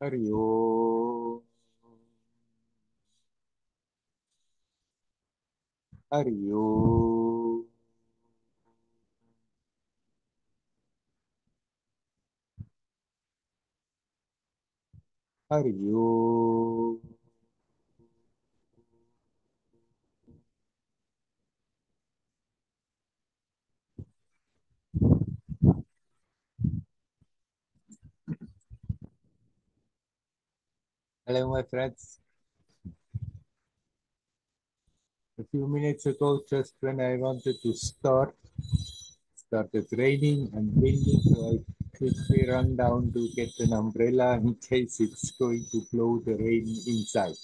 Hari Om Hari Om Hari Om Hello, my friends. A few minutes ago, just when I wanted to start, started raining and windy, so I quickly run down to get an umbrella in case it's going to blow the rain inside.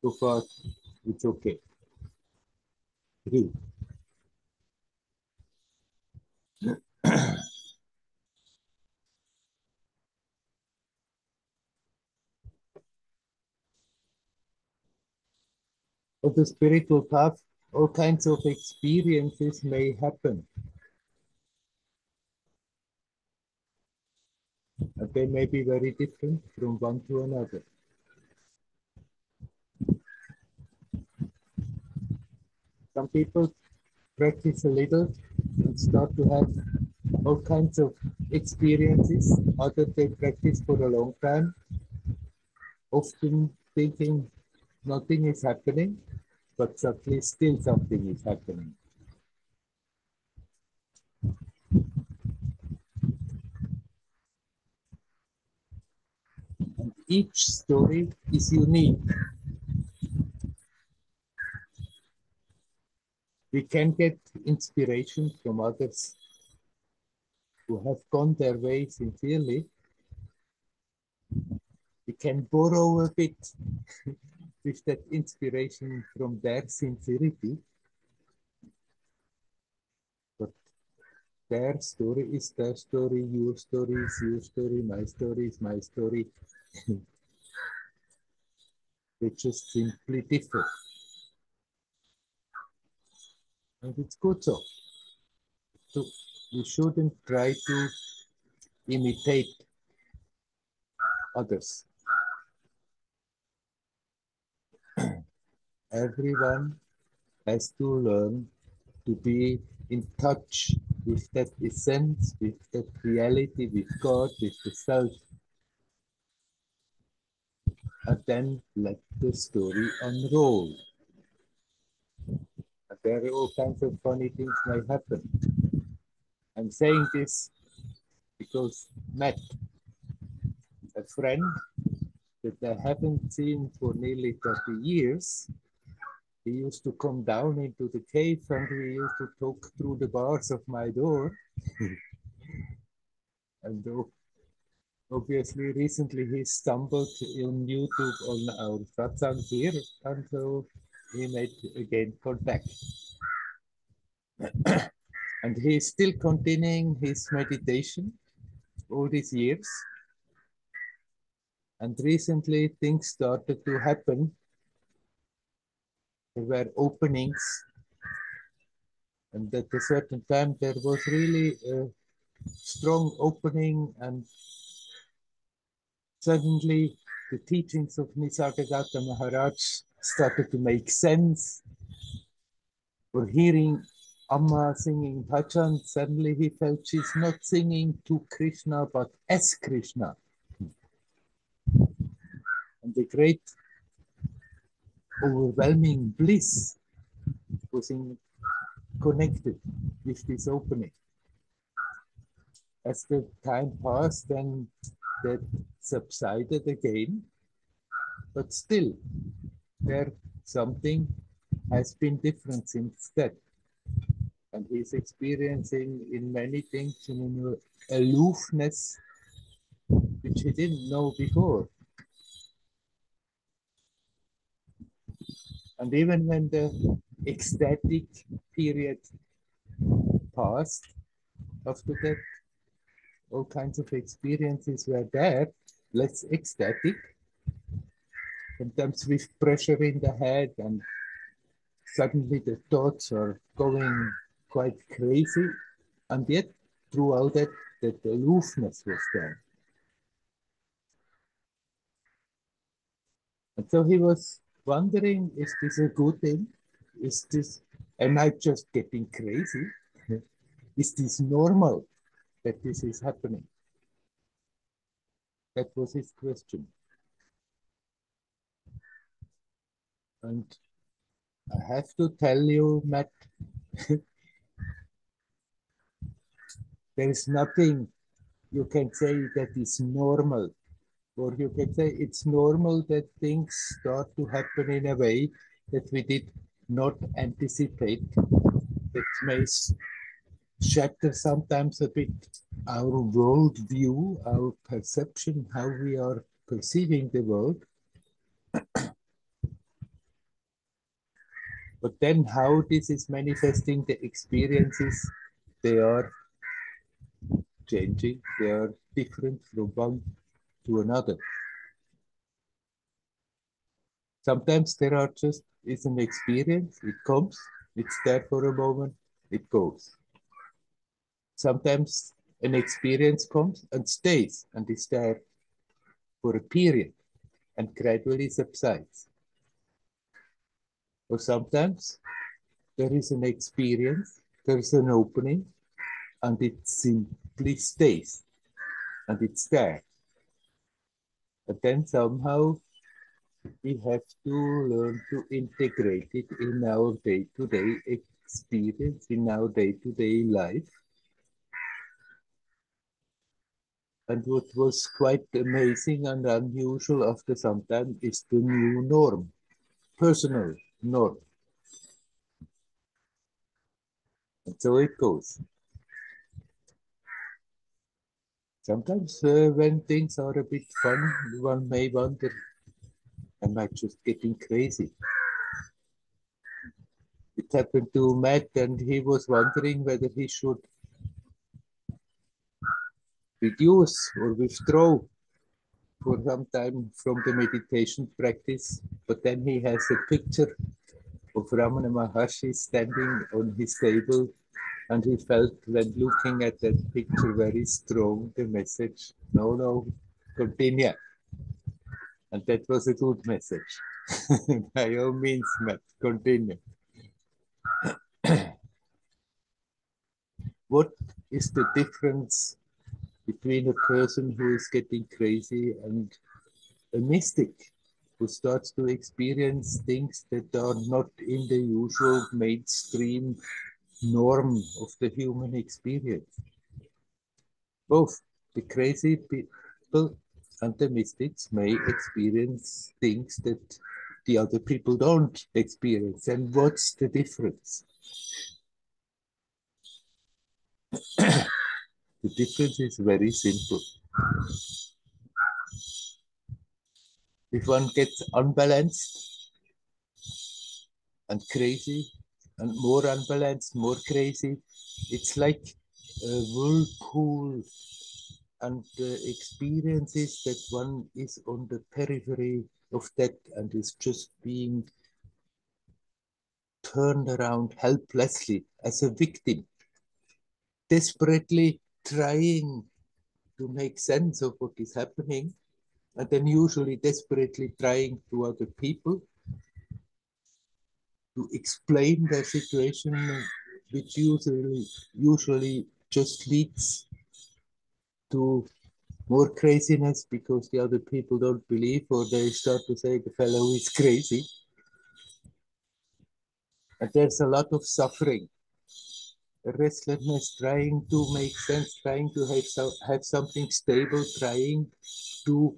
So far, it's okay. Three. Of the spiritual path, all kinds of experiences may happen. And they may be very different from one to another. Some people practice a little and start to have all kinds of experiences. Others they practice for a long time, often thinking nothing is happening, but subtly still something is happening. And each story is unique. We can get inspiration from others who have gone their way sincerely. We can borrow a bit with that inspiration from their sincerity. But their story is their story, your story is your story, my story is my story. they just simply differ. And it's good so. So we shouldn't try to imitate others. Everyone has to learn to be in touch with that essence, with that reality, with God, with the self. And then let the story unroll. And there are all kinds of funny things may happen. I'm saying this because Matt, a friend that I haven't seen for nearly 30 years, he used to come down into the cave and we used to talk through the bars of my door. and obviously, recently he stumbled on YouTube on our satsang here, and so he made again contact. and he is still continuing his meditation all these years. And recently, things started to happen. There were openings, and at a certain time, there was really a strong opening, and suddenly the teachings of Nisargadatta Maharaj started to make sense. For hearing Amma singing bhajan, suddenly he felt she's not singing to Krishna, but as Krishna. And the great overwhelming bliss was connected with this opening. As the time passed, then that subsided again, but still there something has been different since that. And he's experiencing in many things an aloofness which he didn't know before. And even when the ecstatic period passed, after that, all kinds of experiences were there, less ecstatic, sometimes with pressure in the head, and suddenly the thoughts are going quite crazy. And yet, throughout that, that aloofness was there. And so he was wondering, is this a good thing? Is this, am I just getting crazy? is this normal that this is happening? That was his question. And I have to tell you, Matt, there is nothing you can say that is normal. Or you can say it's normal that things start to happen in a way that we did not anticipate. That may shatter sometimes a bit our world view, our perception, how we are perceiving the world. but then how this is manifesting the experiences, they are changing, they are different from one to another. Sometimes there are just, it's an experience, it comes, it's there for a moment, it goes. Sometimes an experience comes and stays and is there for a period and gradually subsides. Or sometimes there is an experience, there is an opening, and it simply stays and it's there. But then somehow we have to learn to integrate it in our day to day experience, in our day to day life. And what was quite amazing and unusual after some time is the new norm, personal norm. And so it goes. Sometimes uh, when things are a bit fun, one may wonder, am I just getting crazy? It happened to Matt and he was wondering whether he should reduce or withdraw for some time from the meditation practice. But then he has a picture of Ramana Maharshi standing on his table, and he felt when looking at that picture very strong the message, no, no, continue. And that was a good message. By all means, Matt, continue. what is the difference between a person who is getting crazy and a mystic who starts to experience things that are not in the usual mainstream norm of the human experience. Both the crazy people and the mystics may experience things that the other people don't experience. And what's the difference? The difference is very simple. If one gets unbalanced and crazy, and more unbalanced, more crazy, it's like a whirlpool and experiences that one is on the periphery of that and is just being turned around helplessly as a victim, desperately trying to make sense of what is happening, and then usually desperately trying to other people to explain their situation, which usually usually just leads to more craziness because the other people don't believe or they start to say the fellow is crazy. And there's a lot of suffering restlessness, trying to make sense, trying to have, so, have something stable, trying to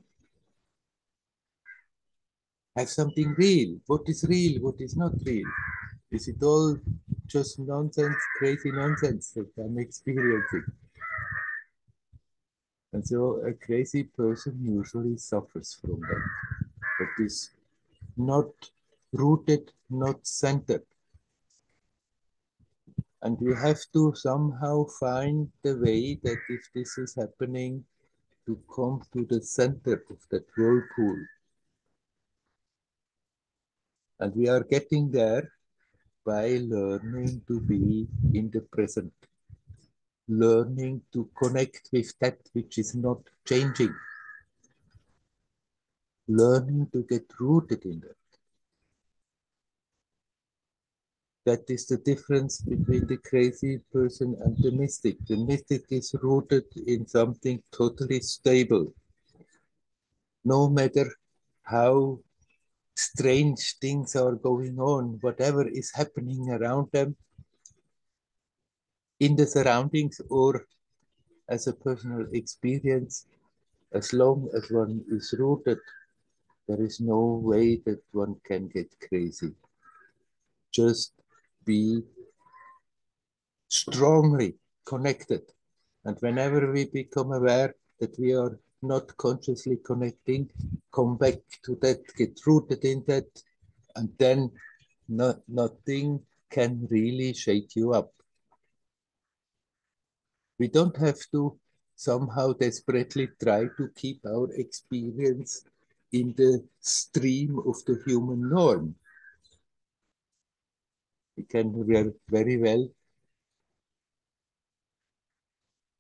have something real. What is real? What is not real? Is it all just nonsense, crazy nonsense that I'm experiencing? And so a crazy person usually suffers from that. but is not rooted, not centered. And we have to somehow find the way that if this is happening, to come to the center of that whirlpool. And we are getting there by learning to be in the present, learning to connect with that which is not changing. learning to get rooted in that. That is the difference between the crazy person and the mystic. The mystic is rooted in something totally stable. No matter how strange things are going on, whatever is happening around them, in the surroundings or as a personal experience, as long as one is rooted, there is no way that one can get crazy. Just be strongly connected. And whenever we become aware that we are not consciously connecting, come back to that, get rooted in that, and then not, nothing can really shake you up. We don't have to somehow desperately try to keep our experience in the stream of the human norm. We can very well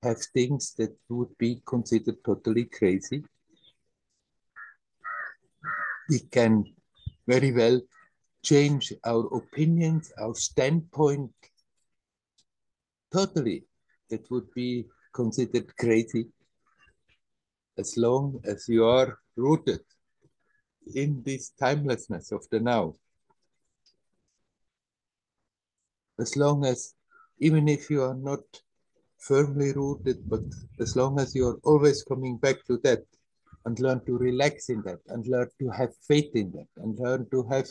have things that would be considered totally crazy. We can very well change our opinions, our standpoint totally. That would be considered crazy as long as you are rooted in this timelessness of the now. As long as, even if you are not firmly rooted, but as long as you are always coming back to that and learn to relax in that and learn to have faith in that and learn to have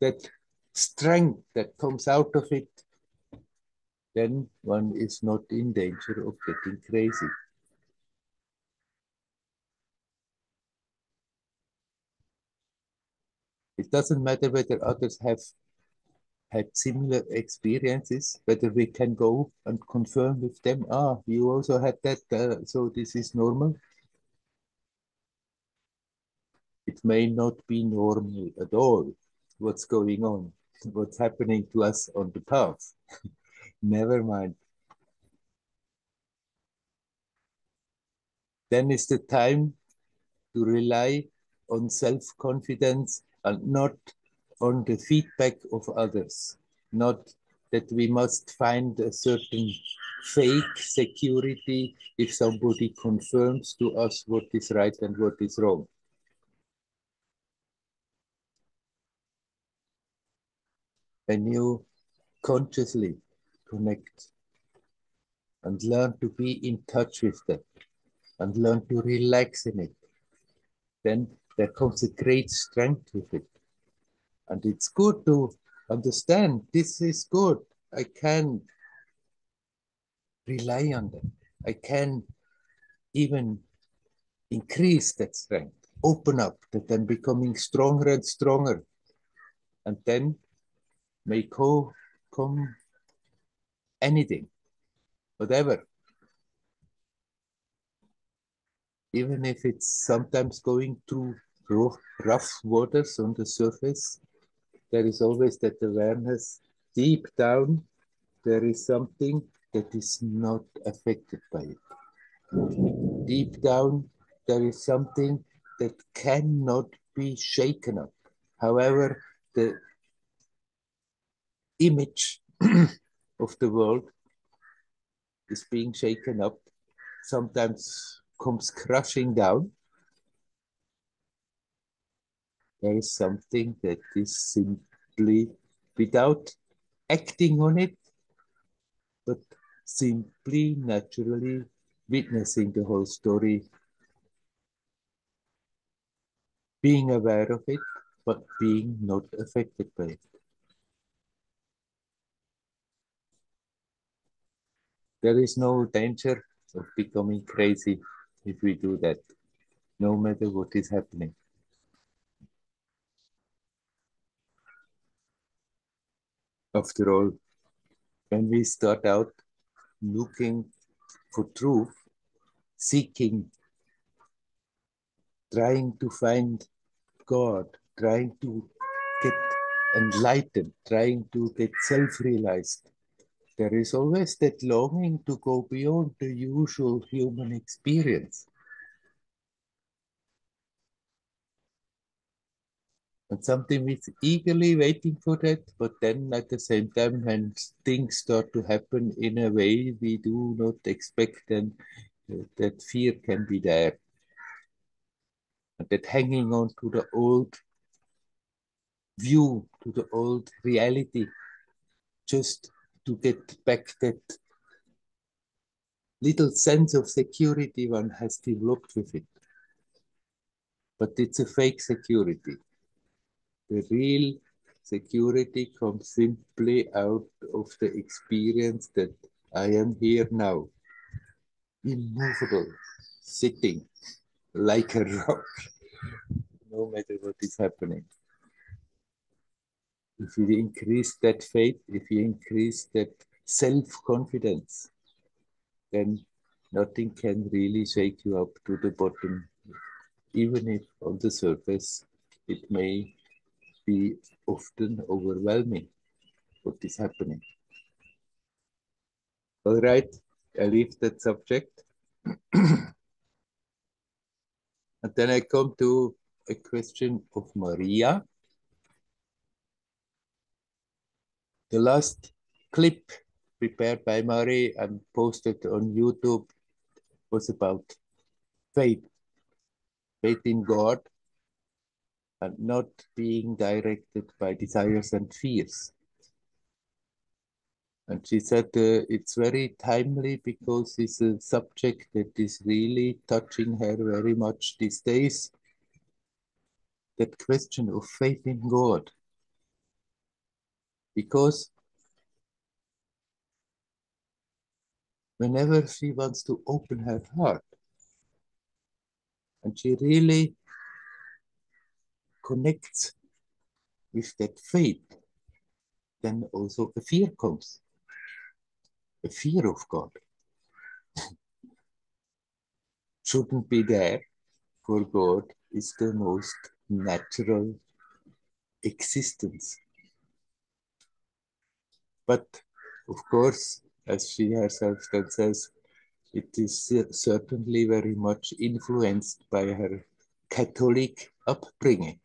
that strength that comes out of it, then one is not in danger of getting crazy. It doesn't matter whether others have had similar experiences, whether we can go and confirm with them, ah, you also had that, uh, so this is normal. It may not be normal at all, what's going on, what's happening to us on the path. Never mind. Then is the time to rely on self-confidence and not on the feedback of others, not that we must find a certain fake security if somebody confirms to us what is right and what is wrong. When you consciously connect and learn to be in touch with that and learn to relax in it, then there comes a great strength with it. And it's good to understand this is good. I can rely on that. I can even increase that strength, open up that I'm becoming stronger and stronger. And then may co come anything, whatever. Even if it's sometimes going through rough waters on the surface, there is always that awareness deep down, there is something that is not affected by it. Deep down, there is something that cannot be shaken up. However, the image of the world is being shaken up, sometimes comes crashing down, there is something that is simply without acting on it, but simply naturally witnessing the whole story, being aware of it, but being not affected by it. There is no danger of becoming crazy if we do that, no matter what is happening. After all, when we start out looking for truth, seeking, trying to find God, trying to get enlightened, trying to get self realized, there is always that longing to go beyond the usual human experience. And something is eagerly waiting for that, but then at the same time, when things start to happen in a way we do not expect, then uh, that fear can be there. And that hanging on to the old view, to the old reality, just to get back that little sense of security one has developed with it. But it's a fake security. The real security comes simply out of the experience that I am here now, immovable, sitting like a rock, no matter what is happening. If you increase that faith, if you increase that self confidence, then nothing can really shake you up to the bottom, even if on the surface it may be often overwhelming what is happening. All right, I leave that subject. and then I come to a question of Maria. The last clip prepared by Marie and posted on YouTube was about faith, faith in God and not being directed by desires and fears. And she said uh, it's very timely because it's a subject that is really touching her very much these days. That question of faith in God. Because whenever she wants to open her heart, and she really connects with that faith, then also a fear comes. A fear of God. Shouldn't be there, for God is the most natural existence. But of course, as she herself then says, it is certainly very much influenced by her Catholic upbringing.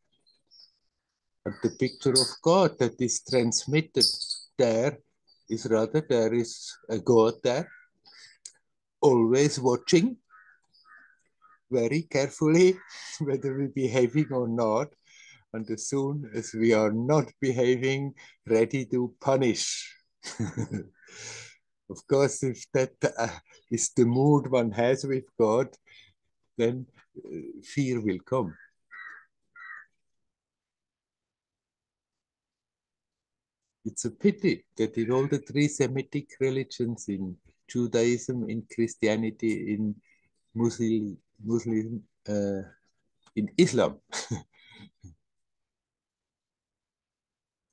And the picture of God that is transmitted there is rather there is a God there, always watching very carefully whether we're behaving or not. And as soon as we are not behaving, ready to punish. of course, if that uh, is the mood one has with God, then uh, fear will come. It's a pity that in all the three Semitic religions, in Judaism, in Christianity, in Muslim, Muslim uh, in Islam,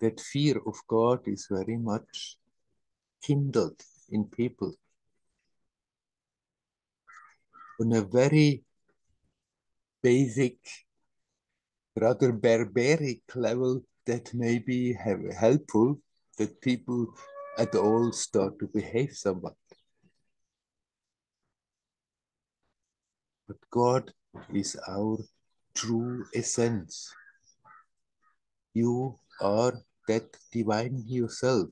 that fear of God is very much kindled in people. On a very basic, rather barbaric level that may be helpful that people at all start to behave somewhat. But God is our true essence. You are that divine yourself.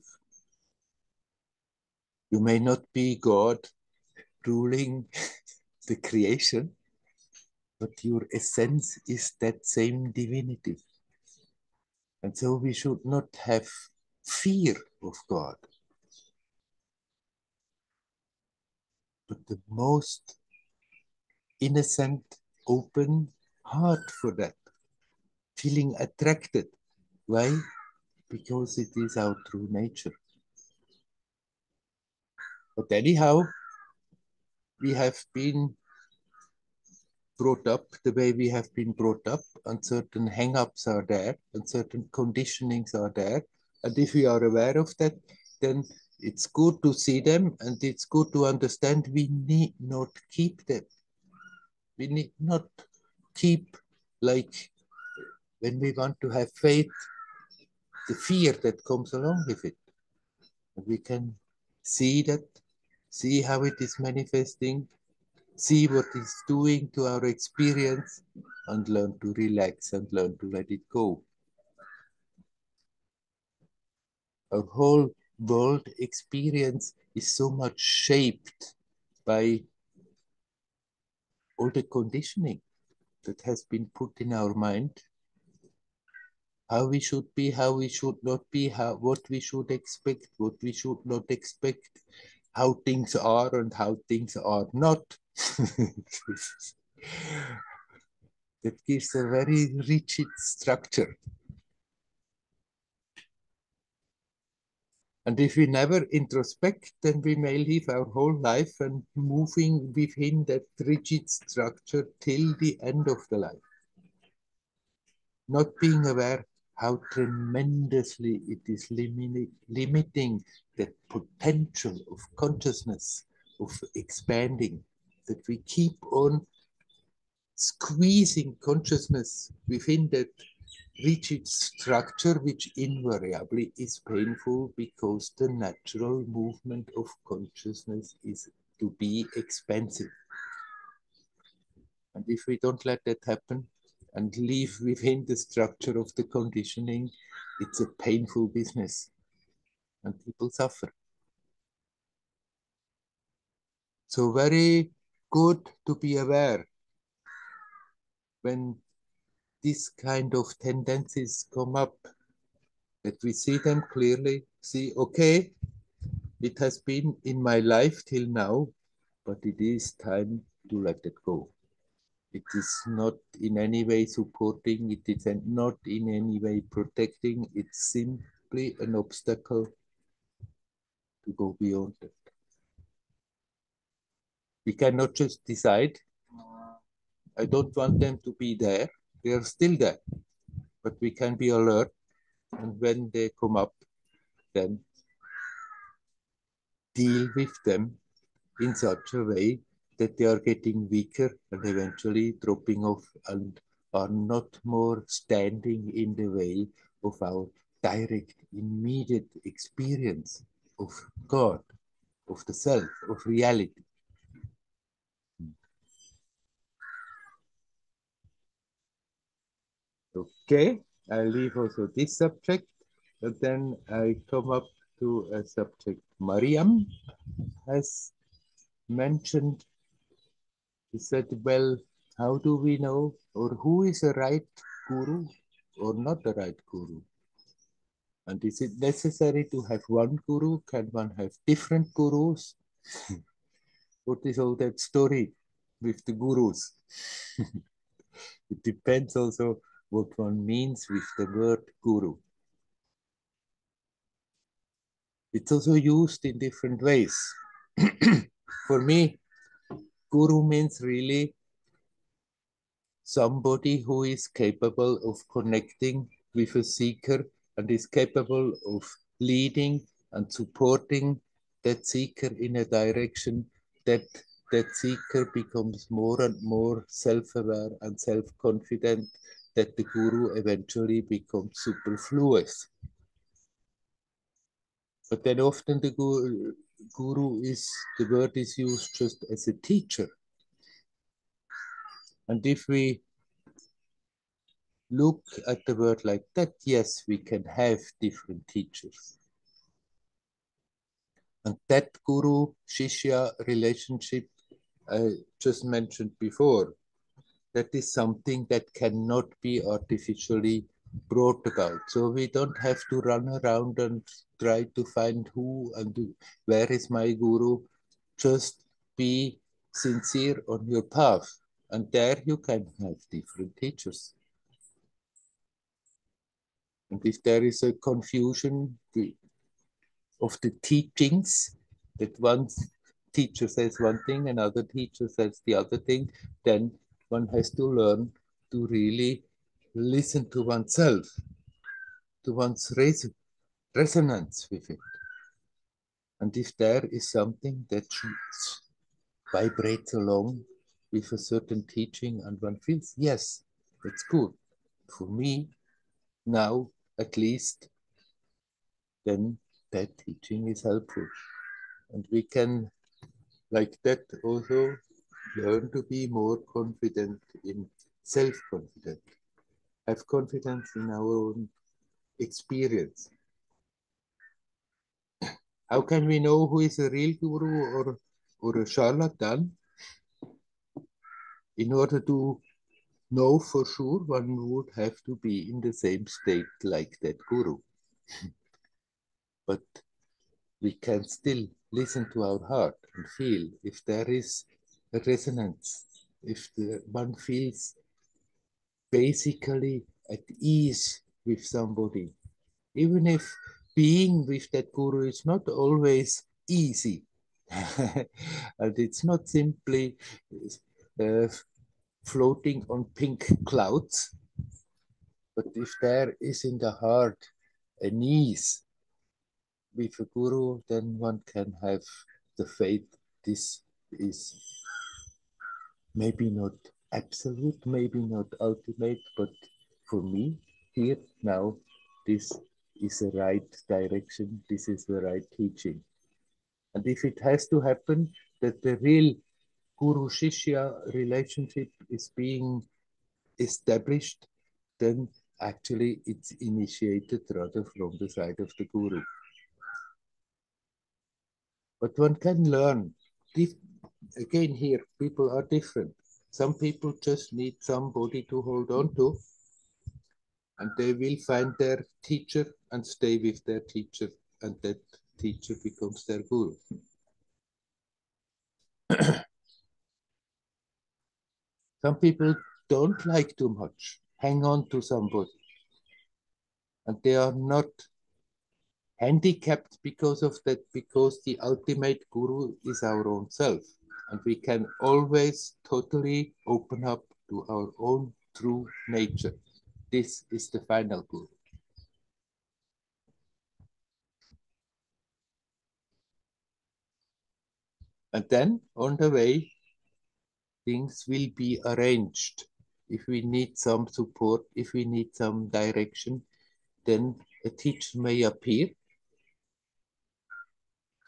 You may not be God ruling the creation, but your essence is that same divinity. And so we should not have fear of God. But the most innocent, open heart for that, feeling attracted. Why? Because it is our true nature. But anyhow, we have been brought up the way we have been brought up, and certain hang-ups are there, and certain conditionings are there. And if we are aware of that, then it's good to see them, and it's good to understand we need not keep them. We need not keep like when we want to have faith, the fear that comes along with it. We can see that see how it is manifesting, see what it's doing to our experience, and learn to relax and learn to let it go. Our whole world experience is so much shaped by all the conditioning that has been put in our mind how we should be how we should not be how what we should expect what we should not expect how things are and how things are not that gives a very rigid structure And if we never introspect, then we may live our whole life and moving within that rigid structure till the end of the life. Not being aware how tremendously it is limiting, limiting the potential of consciousness, of expanding, that we keep on squeezing consciousness within that rigid structure which invariably is painful because the natural movement of consciousness is to be expansive. And if we don't let that happen and live within the structure of the conditioning, it's a painful business and people suffer. So very good to be aware when these kind of tendencies come up, that we see them clearly, see, okay, it has been in my life till now, but it is time to let it go. It is not in any way supporting, it is not in any way protecting, it's simply an obstacle to go beyond it. We cannot just decide, I don't want them to be there, they are still there, but we can be alert. And when they come up, then deal with them in such a way that they are getting weaker and eventually dropping off and are not more standing in the way of our direct, immediate experience of God, of the self, of reality. Okay, I leave also this subject, but then I come up to a subject Mariam has mentioned. He said, well, how do we know or who is a right guru or not the right guru? And is it necessary to have one guru? Can one have different gurus? what is all that story with the gurus? it depends also what one means with the word guru. It's also used in different ways. For me, guru means really somebody who is capable of connecting with a seeker and is capable of leading and supporting that seeker in a direction that that seeker becomes more and more self-aware and self-confident that the guru eventually becomes superfluous. But then often the guru, guru is, the word is used just as a teacher. And if we look at the word like that, yes, we can have different teachers. And that guru shishya relationship I just mentioned before that is something that cannot be artificially brought about. So we don't have to run around and try to find who and where is my guru. Just be sincere on your path. And there you can have different teachers. And if there is a confusion of the teachings, that one teacher says one thing, another teacher says the other thing, then one has to learn to really listen to oneself, to one's res resonance with it. And if there is something that vibrates along with a certain teaching and one feels, yes, it's good. For me, now at least, then that teaching is helpful. And we can, like that, also learn to be more confident in self-confident. Have confidence in our own experience. How can we know who is a real guru or, or a charlatan? In order to know for sure, one would have to be in the same state like that guru. but we can still listen to our heart and feel if there is resonance, if the, one feels basically at ease with somebody, even if being with that guru is not always easy. and it's not simply uh, floating on pink clouds, but if there is in the heart an ease with a guru, then one can have the faith this is maybe not absolute, maybe not ultimate, but for me, here now, this is the right direction, this is the right teaching. And if it has to happen that the real Guru Shishya relationship is being established, then actually it's initiated rather from the side of the Guru. But one can learn. Again, here, people are different. Some people just need somebody to hold on to, and they will find their teacher and stay with their teacher, and that teacher becomes their guru. Some people don't like too much, hang on to somebody, and they are not handicapped because of that, because the ultimate guru is our own self. And we can always totally open up to our own true nature. This is the final guru. And then on the way, things will be arranged. If we need some support, if we need some direction, then a teacher may appear,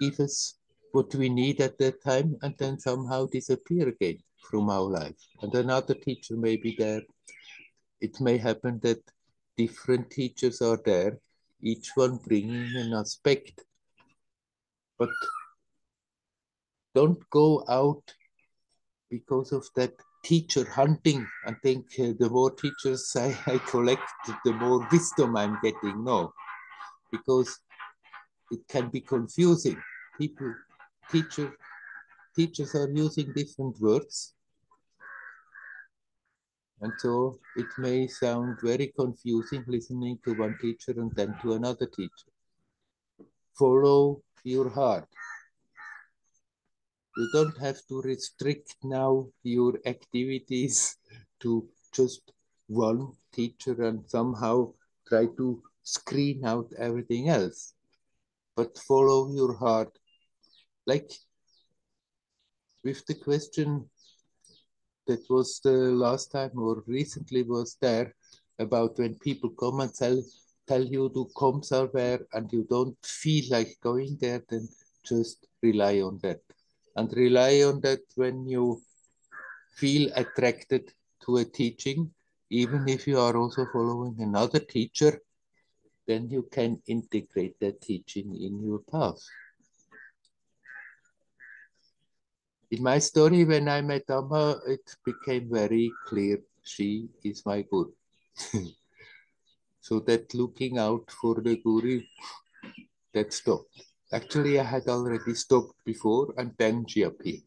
give us what we need at that time, and then somehow disappear again from our life. And another teacher may be there. It may happen that different teachers are there, each one bringing an aspect. But don't go out because of that teacher hunting I think uh, the more teachers I, I collect, the more wisdom I'm getting. No, because it can be confusing. People, teacher, teachers are using different words. And so it may sound very confusing listening to one teacher and then to another teacher. Follow your heart. You don't have to restrict now your activities to just one teacher and somehow try to screen out everything else. But follow your heart. Like with the question that was the last time or recently was there about when people come and tell tell you to come somewhere and you don't feel like going there, then just rely on that and rely on that when you feel attracted to a teaching, even if you are also following another teacher, then you can integrate that teaching in your path. In my story, when I met Amma, it became very clear she is my guru. so that looking out for the guru, that stopped. Actually, I had already stopped before and then she appeared.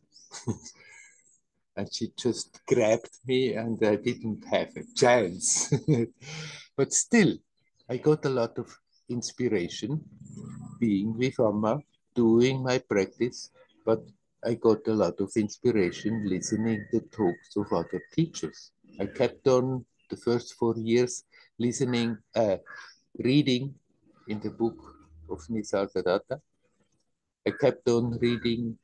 and she just grabbed me and I didn't have a chance. but still, I got a lot of inspiration being with Amma, doing my practice, but I got a lot of inspiration listening the talks of other teachers. I kept on the first four years listening, uh, reading in the book of Nisargadatta I kept on reading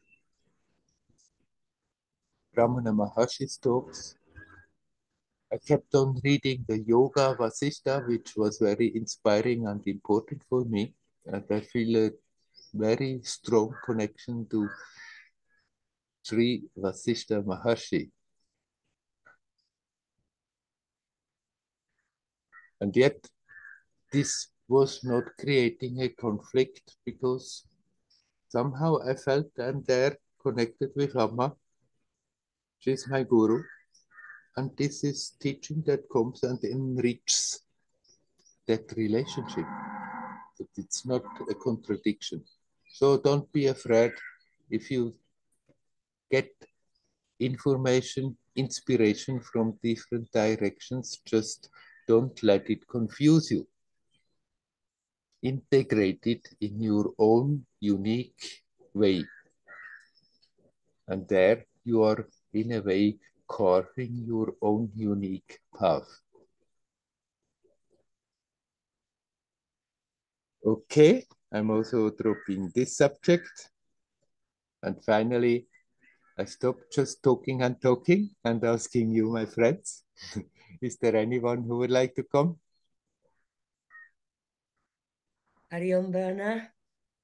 Ramana Maharshi's talks. I kept on reading the Yoga Vasishtha, which was very inspiring and important for me. And I feel a very strong connection to Sri Vasishtha Maharshi. And yet, this was not creating a conflict because somehow I felt I'm there connected with Amma. She's my guru. And this is teaching that comes and enriches that relationship. But it's not a contradiction. So don't be afraid if you get information, inspiration from different directions, just don't let it confuse you. Integrate it in your own unique way. And there you are, in a way, carving your own unique path. Okay, I'm also dropping this subject. And finally, I stop just talking and talking and asking you, my friends, is there anyone who would like to come? Ariom Werner.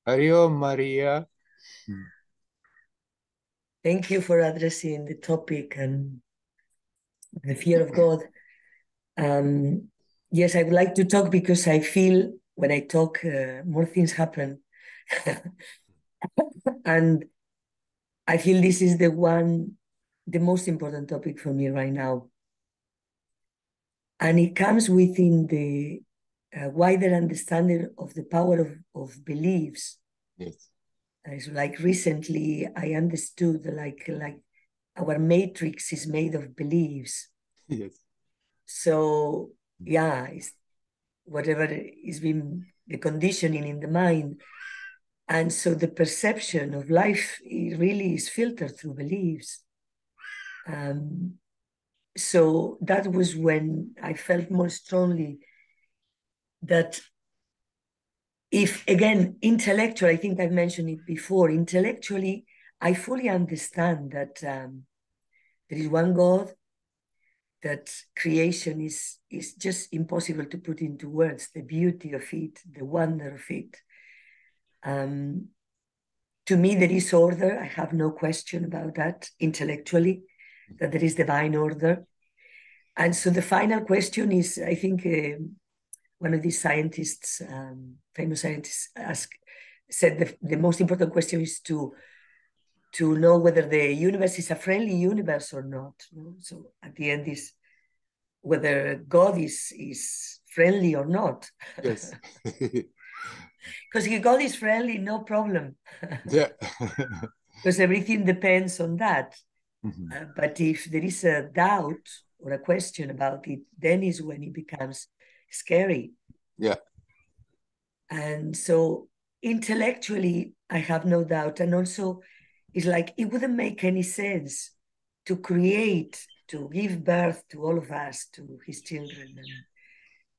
Ariom Maria. Thank you for addressing the topic and the fear of God. Um, yes, I would like to talk because I feel when I talk, uh, more things happen. and I feel this is the one, the most important topic for me right now. And it comes within the uh, wider understanding of the power of, of beliefs. Yes. It's like recently I understood like like our matrix is made of beliefs. Yes. So yeah, it's whatever is been the conditioning in the mind. And so the perception of life really is filtered through beliefs. Um, so that was when I felt more strongly that if, again, intellectual, I think I've mentioned it before, intellectually, I fully understand that um, there is one God, that creation is is just impossible to put into words the beauty of it the wonder of it um, to me there is order i have no question about that intellectually that there is divine order and so the final question is i think uh, one of these scientists um, famous scientists asked said the, the most important question is to to know whether the universe is a friendly universe or not. So at the end is whether God is is friendly or not. Yes. Because if God is friendly, no problem. yeah. Because everything depends on that. Mhm. Uh, but if there is a doubt or a question about it, then is when it becomes scary. Yeah. And so intellectually, I have no doubt. And also, it's like it wouldn't make any sense to create, to give birth to all of us, to his children, and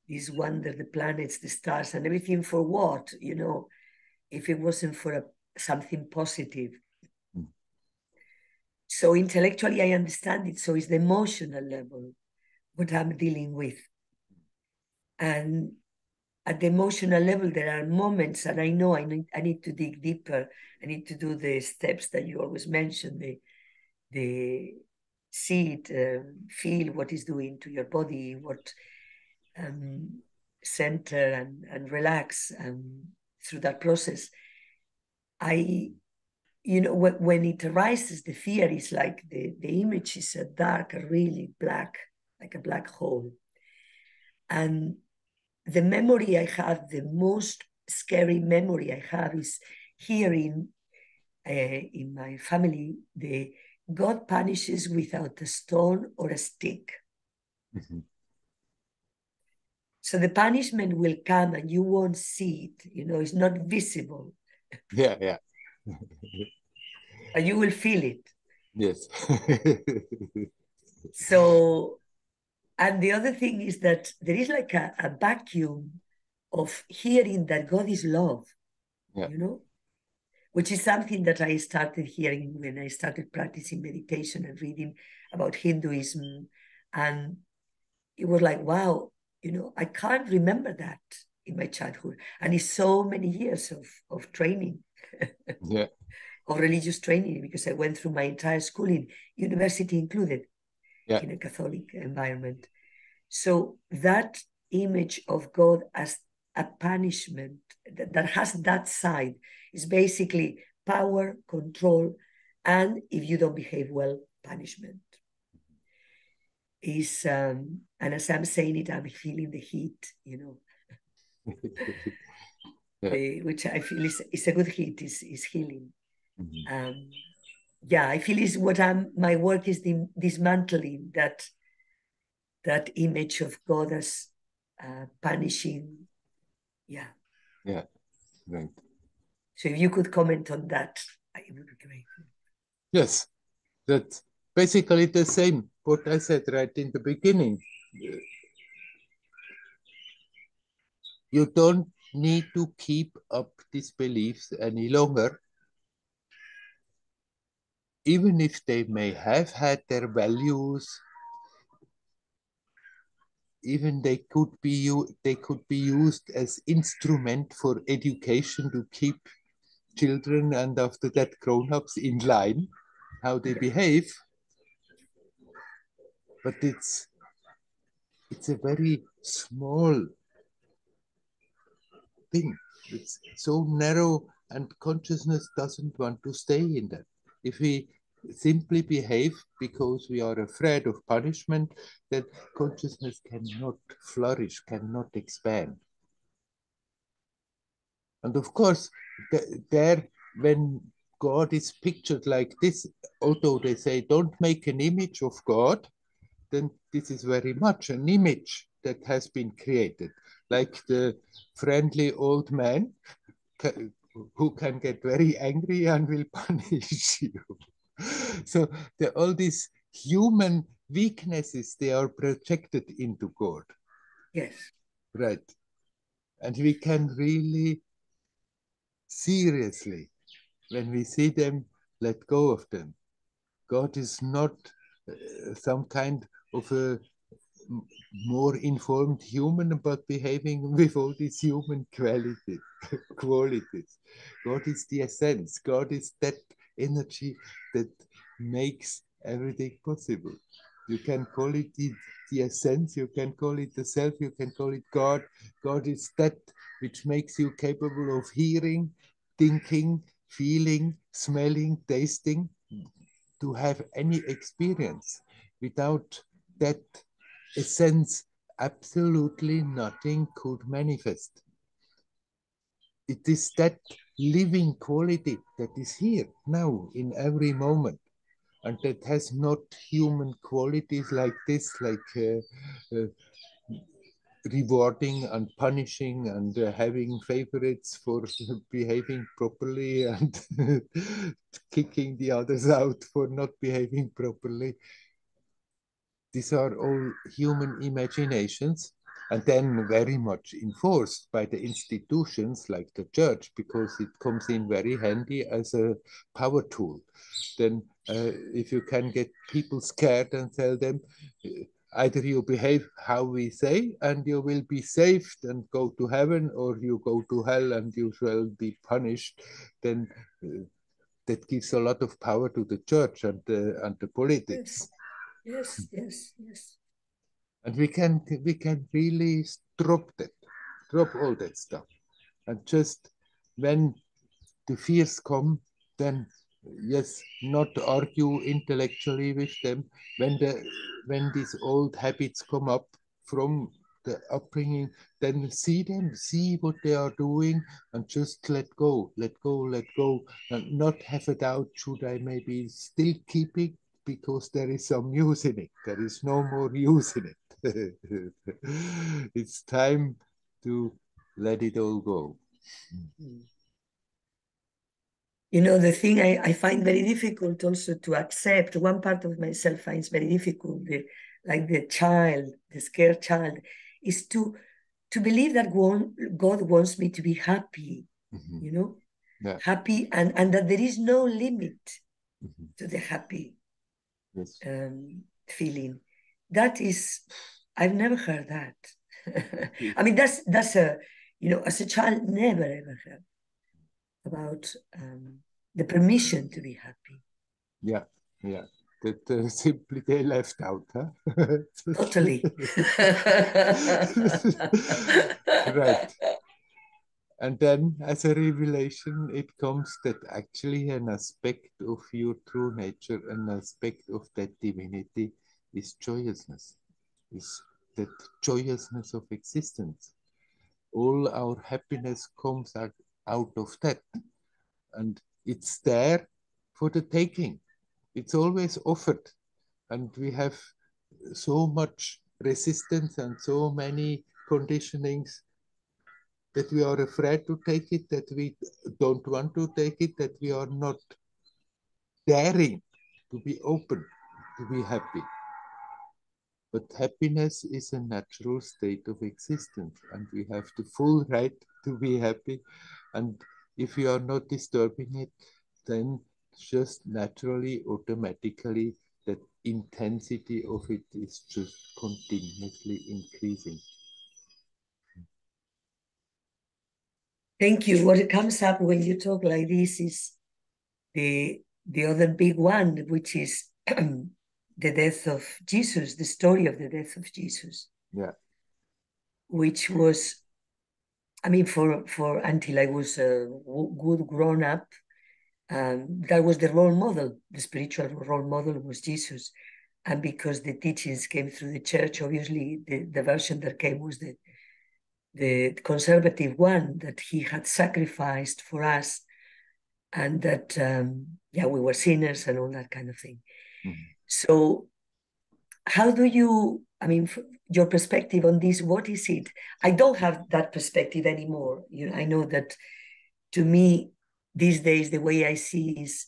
this wonder, the planets, the stars, and everything for what? You know, if it wasn't for a, something positive. Mm. So intellectually, I understand it. So it's the emotional level what I'm dealing with. And at the emotional level, there are moments, and I know I need, I need to dig deeper. I need to do the steps that you always mention, the, the see it, um, feel what is doing to your body, what um, center and, and relax and through that process. I, you know, when, when it arises, the fear is like the, the image is a dark, a really black, like a black hole. And the memory I have, the most scary memory I have is hearing uh, in my family the God punishes without a stone or a stick. Mhm. So the punishment will come and you won't see it, you know, it's not visible, Yeah, yeah. but you will feel it. yes. So, and the other thing is that there is like a, a vacuum of hearing that God is love, Yeah. you know, which is something that I started hearing when I started practicing meditation and reading about Hinduism. And it was like, wow, you know, I can't remember that in my childhood. And it's so many years of, of training, yeah. of religious training, because I went through my entire schooling, university included, Yeah. in a Catholic environment. So that image of God as a punishment that, that has that side is basically power, control, and if you don't behave well, punishment. Is um, and as I'm saying it, I'm feeling the heat, you know. yeah. uh, which I feel is, is a good heat, is is healing. Mm-hmm. Um, yeah, I feel is what I'm my work is the dismantling that that image of God as uh, punishing. Yeah. Yeah. Right. So if you could comment on that, it would be great. Yes, that basically the same what I said right in the beginning. You don't need to keep up these beliefs any longer. Even if they may have had their values, even they could be they could be used as instrument for education to keep children and after that grown-ups in line how they behave but it's it's a very small thing. It's so narrow and consciousness doesn't want to stay in that. If we simply behave because we are afraid of punishment then consciousness cannot flourish cannot expand. And of course there when god is pictured like this although they say don't make an image of god then this is very much an image that has been created, like the friendly old man who can get very angry and will punish you. so the, all these human weaknesses, they are projected into God. Yes. Right. And we can really seriously, when we see them, let go of them. God is not uh, some kind of a more informed human but behaving with all these human qualities qualities. God is the essence. God is that energy that makes everything possible. You can call it the, the essence you can call it the self you can call it god. God is that which makes you capable of hearing thinking feeling smelling tasting to have any experience without that essence, absolutely nothing could manifest. It is that living quality that is here now in every moment and that has not human qualities like this, like uh, uh, rewarding and punishing and uh, having favorites for behaving properly and kicking the others out for not behaving properly these are all human imaginations and then very much enforced by the institutions like the church because it comes in very handy as a power tool. Then uh, if you can get people scared and tell them uh, either you behave how we say and you will be saved and go to heaven or you go to hell and you shall be punished then uh, that gives a lot of power to the church and the, and the politics. Yes, yes, yes. Yes. And we can we can really drop that, drop all that stuff, and just when the fears come, then yes, not argue intellectually with them. When the when these old habits come up from the upbringing, then see them, see what they are doing, and just let go, let go, let go, and not have a doubt. Should I maybe still keep it? Because there is some use in it. There is no more use in it. it's time to let it all go. You know, the thing I, I find very difficult also to accept, one part of myself finds very difficult, the, like the child, the scared child, is to to believe that God wants me to be happy, mm-hmm. you know, yeah. happy, and, and that there is no limit mm-hmm. to the happy yes. um, feeling. That is, I've never heard that. I mean, that's that's a you know, as a child, never ever heard about um, the permission to be happy. Yeah, yeah. That uh, simply they left out, huh? totally. right. And then, as a revelation, it comes that actually an aspect of your true nature, an aspect of that divinity is joyousness, is that joyousness of existence. All our happiness comes out, out of that. And it's there for the taking. It's always offered. And we have so much resistance and so many conditionings that we are afraid to take it, that we don't want to take it, that we are not daring to be open, to be happy. But happiness is a natural state of existence, and we have the full right to be happy. And if we are not disturbing it, then just naturally, automatically, that intensity of it is just continuously increasing. Thank you. What comes up when you talk like this is the the other big one, which is the death of Jesus, the story of the death of Jesus. Yeah. Which was, I mean, for for until I was a good grown up, um, that was the role model. The spiritual role model was Jesus, and because the teachings came through the church, obviously the, the version that came was the the conservative one that he had sacrificed for us and that um, yeah we were sinners and all that kind of thing. Mm-hmm. so how do you i mean your perspective on this what is it? I don't have that perspective anymore. You know i know that to me these days the way i see is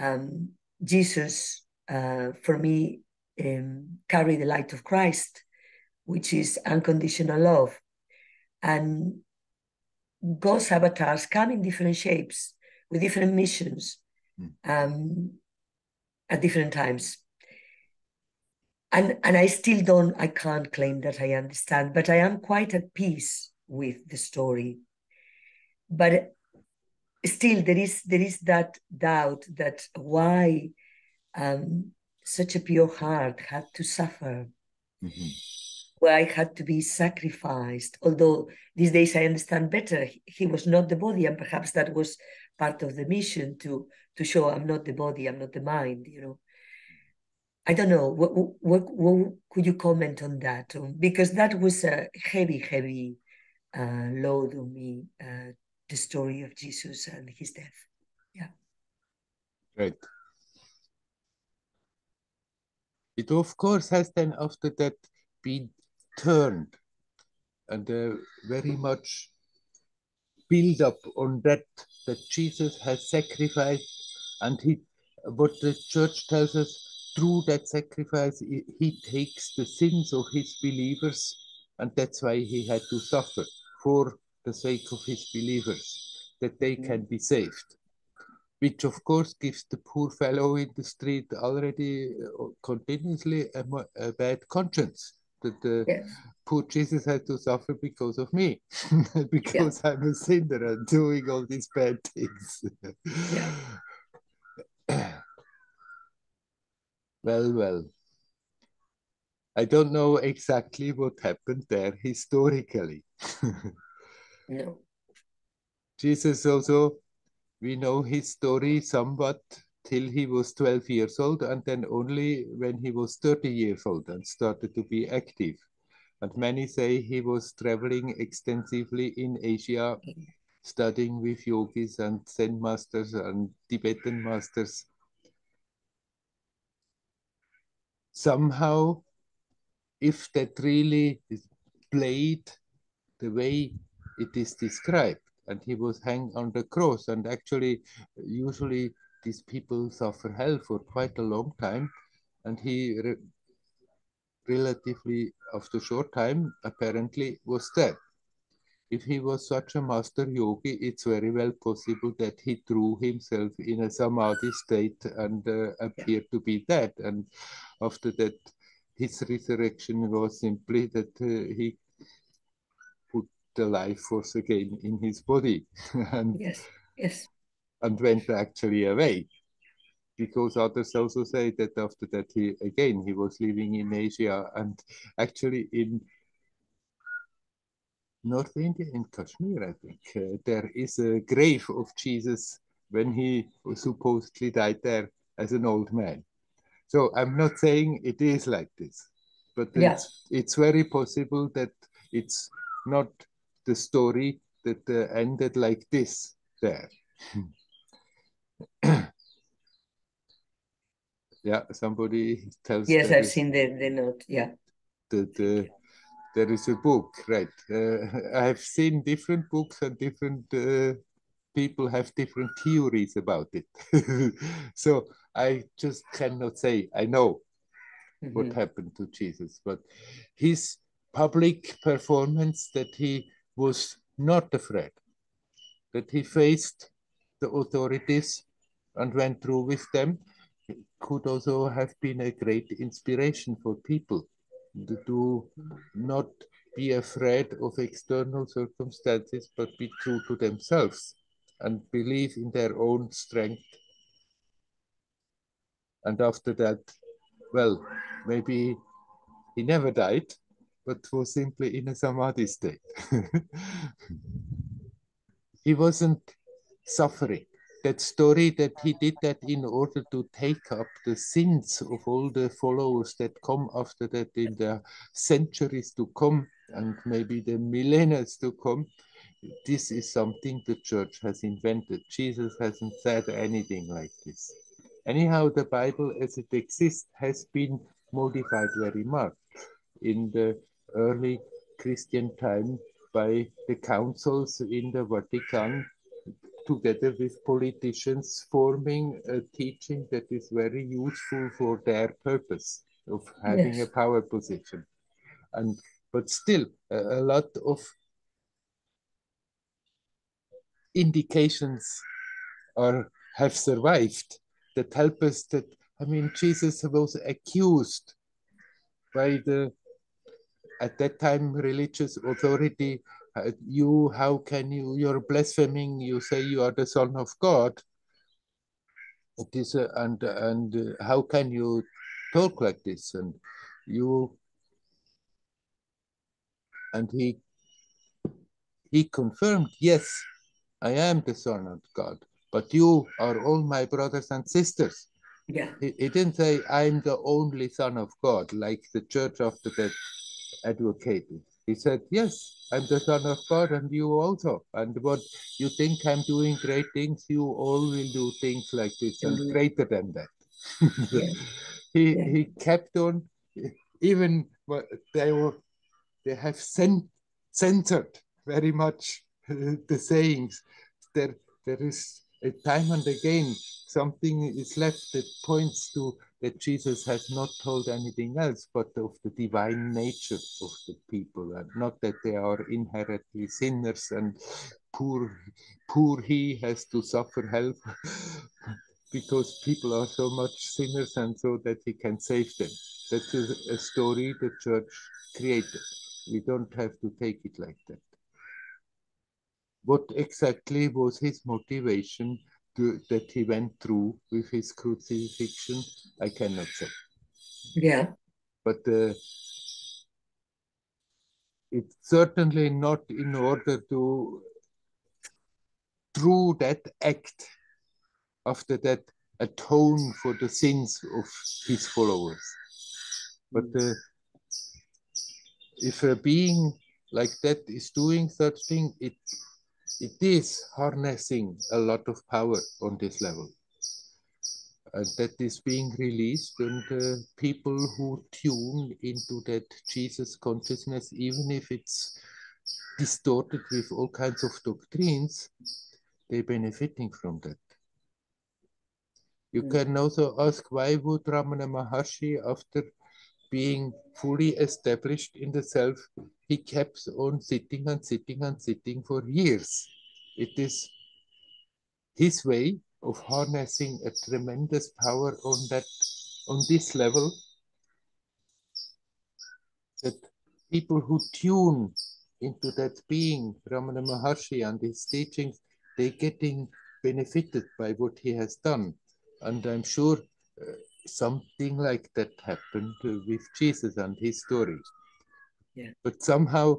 um, jesus uh, for me um, carry the light of christ which is unconditional love and God's avatars come in different shapes with different missions mm. um, at different times. And, and I still don't, I can't claim that I understand, but I am quite at peace with the story. But still, there is there is that doubt that why um, such a pure heart had to suffer. Mm-hmm where I had to be sacrificed. Although these days I understand better, he was not the body, and perhaps that was part of the mission to to show I'm not the body, I'm not the mind. You know, I don't know. What what, what could you comment on that? Because that was a heavy, heavy uh, load on me. Uh, the story of Jesus and his death. Yeah. Right. It of course has then after that been turned and uh, very much build up on that that Jesus has sacrificed and he what the church tells us through that sacrifice he, takes the sins of his believers and that's why he had to suffer for the sake of his believers that they mm. can be saved which of course gives the poor fellow in the street already uh, continuously a, a bad conscience that the yes. poor Jesus had to suffer because of me, because yeah. I'm a sinner and doing all these bad things. yeah. well, well. I don't know exactly what happened there historically. no. Jesus also, we know his story somewhat till he was 12 years old and then only when he was 30 years old and started to be active. And many say he was traveling extensively in Asia, studying with yogis and Zen masters and Tibetan masters. Somehow, if that really played the way it is described, and he was hanged on the cross, and actually, usually these people suffer hell for quite a long time. And he re relatively, after short time, apparently was dead. If he was such a master yogi, it's very well possible that he threw himself in a samadhi state and uh, appeared to be dead. And after that, his resurrection was simply that uh, he put the life force again in his body. and yes, yes and went actually away because others also say that after that he again he was living in Asia and actually in North India, in Kashmir, I think, uh, there is a grave of Jesus when he supposedly died there as an old man. So I'm not saying it is like this, but Yeah. it's, it's very possible that it's not the story that uh, ended like this there. Yeah, somebody tells Yes, I've is- seen the, the note. Yeah. that uh, there is a book, right? Uh, I've seen different books and different uh, people have different theories about it. so I just cannot say I know what Mhm. happened to Jesus, but his public performance that he was not afraid, that he faced the authorities and went through with them, could also have been a great inspiration for people to, not be afraid of external circumstances, but be true to themselves and believe in their own strength. And after that, well, maybe he never died, but was simply in a samadhi state. he wasn't suffering. That story that he did that in order to take up the sins of all the followers that come after that in the centuries to come and maybe the millennia to come. This is something the church has invented. Jesus hasn't said anything like this. Anyhow, the Bible as it exists has been modified very much in the early Christian time by the councils in the Vatican, together with politicians forming a teaching that is very useful for their purpose of having Yes. a power position. And but still, a, a lot of indications are have survived that help us that I mean Jesus was accused by the at that time religious authority you how can you you're blaspheming you say you are the son of god. It is uh, and and uh, how can you talk like this? And you and he he confirmed yes i am the son of god but you are all my brothers and sisters. Yeah. he, he didn't say i'm the only son of god like the church after that advocated he said yes i'm the son of god and you also and what you think i'm doing great things you all will do things like this and Mhm. greater than that Yeah. he Yeah. he kept on even what they were they have cen- censored very much the sayings there there is a time and again something is left that points to that jesus has not told anything else but of the divine nature of the people and not that they are inherently sinners and poor poor he has to suffer hell because people are so much sinners and so that he can save them. That is a story the church created. We don't have to take it like that. What exactly was his motivation that he went through with his crucifixion? I cannot say. Yeah. but uh, it's certainly not in order to through that act after that atone for the sins of his followers. But uh, if a being like that is doing such thing it it is harnessing a lot of power on this level and that is being released and uh, people who tune into that jesus consciousness even if it's distorted with all kinds of doctrines they're benefiting from that you Mm. can also ask why would ramana maharshi after being fully established in the self he kept on sitting and sitting and sitting for years. It is his way of harnessing a tremendous power on that on this level that people who tune into that being ramana maharshi and his teachings they're getting benefited by what he has done. And i'm sure uh, something like that happened with jesus and his story Yeah. but somehow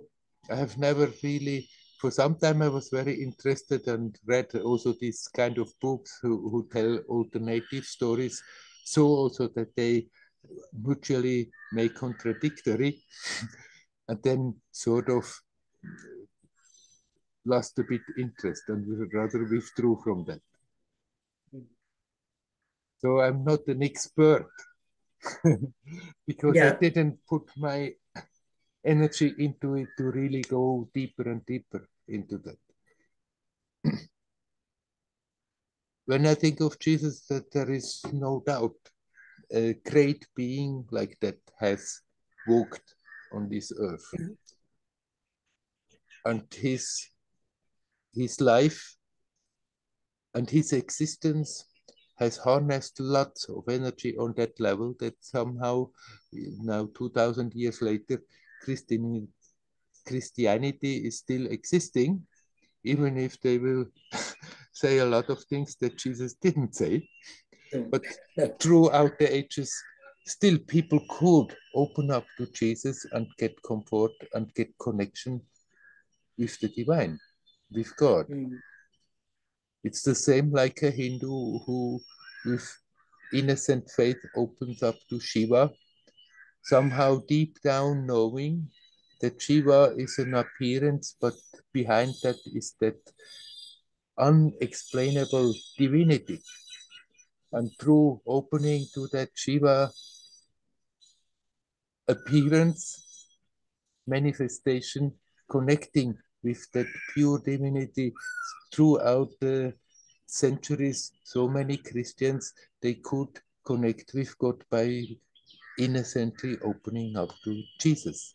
I have never really, for some time, I was very interested and read also these kind of books who, who tell alternative stories, so also that they mutually make contradictory, and then sort of lost a bit interest and rather withdrew from that. So I'm not an expert because Yeah. I didn't put my energy into it to really go deeper and deeper into that. when I think of Jesus, that there is no doubt a great being like that has walked on this earth. Mhm. And his his life and his existence has harnessed lots of energy on that level that somehow now 2000 years later Christian, Christianity is still existing even if they will say a lot of things that Jesus didn't say. But throughout the ages still people could open up to Jesus and get comfort and get connection with the divine with God. Mm. It's the same like a Hindu who, with innocent faith, opens up to Shiva, somehow deep down knowing that Shiva is an appearance, but behind that is that unexplainable divinity. And through opening to that Shiva appearance, manifestation, connecting with that pure divinity throughout the centuries, so many Christians, they could connect with God by innocently opening up to Jesus.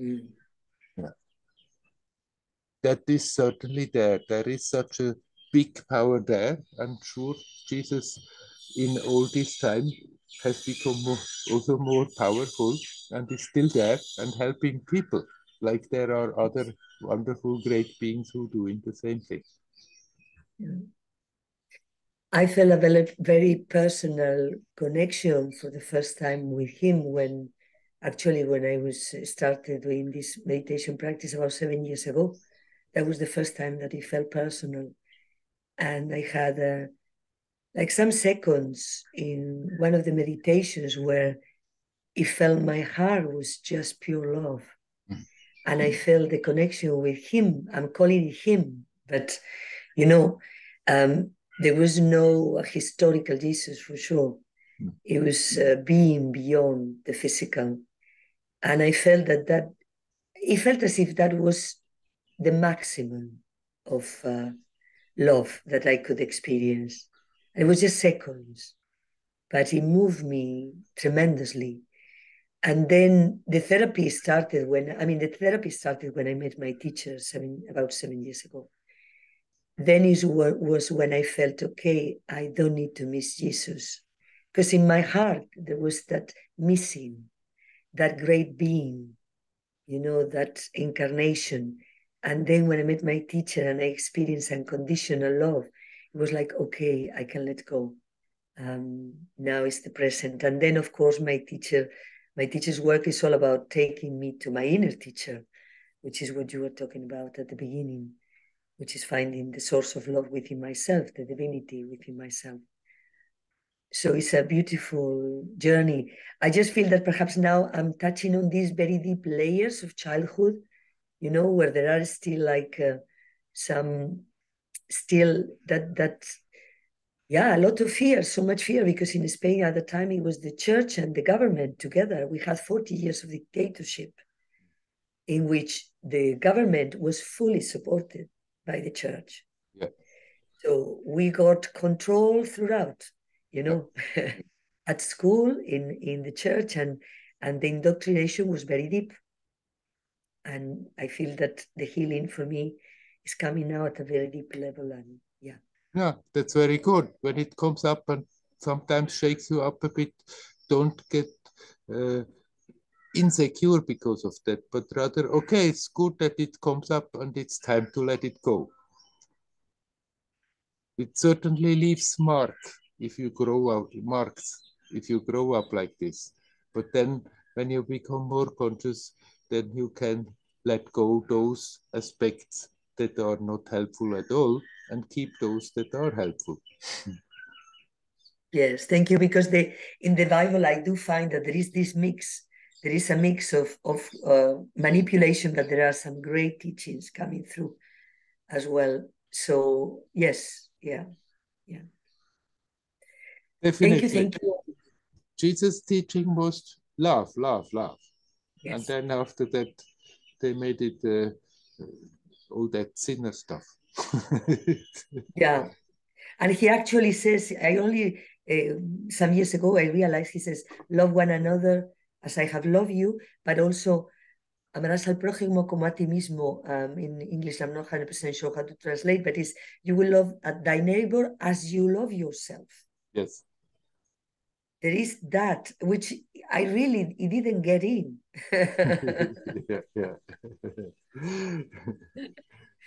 Mm. That is certainly there. There is such a big power there. I'm sure Jesus in all this time has become more, also more powerful and is still there and helping people. Like there are other wonderful great beings who doing the same thing. Yeah. I felt a very, personal connection for the first time with him when actually when I was started doing this meditation practice about seven years ago. That was the first time that it felt personal. And I had uh, like some seconds in one of the meditations where it felt my heart was just pure love. And I felt the connection with him. I'm calling it him, but you know, um, there was no historical Jesus for sure. Mm. It was uh, being beyond the physical. And I felt that that, it felt as if that was the maximum of uh, love that I could experience. It was just seconds, but it moved me tremendously. And then the therapy started when I mean the therapy started when I met my teacher seven about seven years ago. Then is what was when I felt okay. I don't need to miss Jesus, because in my heart there was that missing, that great being, you know, that incarnation. And then when I met my teacher and I experienced unconditional love, it was like, okay, I can let go. Um, now is the present. And then, of course, my teacher, my teacher's work is all about taking me to my inner teacher, which is what you were talking about at the beginning, which is finding the source of love within myself, the divinity within myself. So it's a beautiful journey. I just feel that perhaps now I'm touching on these very deep layers of childhood you know, where there are still like uh, some still that that yeah, a lot of fear, so much fear because in Spain at the time it was the church and the government together. We had 40 years of dictatorship in which the government was fully supported by the church. Yeah. So we got control throughout, you know, at school, in in the church, and and the indoctrination was very deep and I feel that the healing for me is coming now at a very deep level. And yeah, Yeah, that's very good. When it comes up and sometimes shakes you up a bit, don't get uh, insecure because of that, but rather, okay, it's good that it comes up and it's time to let it go. It certainly leaves mark if you grow up, marks if you grow up like this. But then when you become more conscious, then you can let go those aspects that are not helpful at all and keep those that are helpful. Yes, thank you. Because the in the Bible, I do find that there is this mix. There is a mix of of uh, manipulation, but there are some great teachings coming through as well. So yes, yeah, yeah. Definitely. Thank you, thank you. Jesus' teaching was love, love, love. Yes. And then after that, they made it uh, all that sinner stuff. Yeah. And he actually says, I only, uh, some years ago, I realized he says, love one another as I have loved you, but also amarás al prójimo como a ti mismo. Um, in English, I'm not 100% sure how to translate, but it's you will love thy neighbor as you love yourself. yes. There is that, which I really, it didn't get in. yeah, yeah.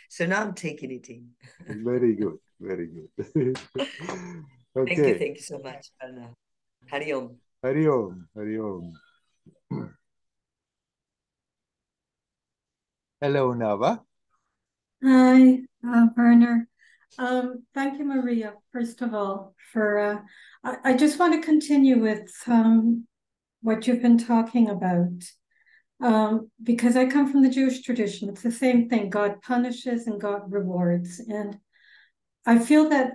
so now I'm taking it in. very good, very good. Thank you, thank you so much, Anna. Hari Om. Hari Om, Hari Om. Hello, Nava. Hi, uh, Werner. Um, thank you, Maria, first of all, for, uh, I, I just want to continue with um, what you've been talking about. Um, because I come from the Jewish tradition, it's the same thing God punishes and God rewards. And I feel that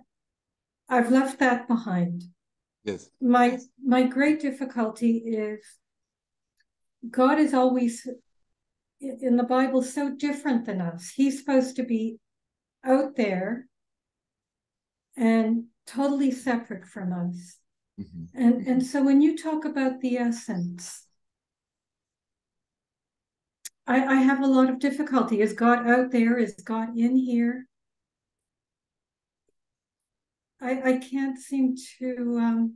I've left that behind. Yes. My my great difficulty is God is always in the Bible so different than us. He's supposed to be out there and totally separate from us. Mhm. And and so when you talk about the essence, I, I have a lot of difficulty. Is God out there? Is God in here? I I can't seem to um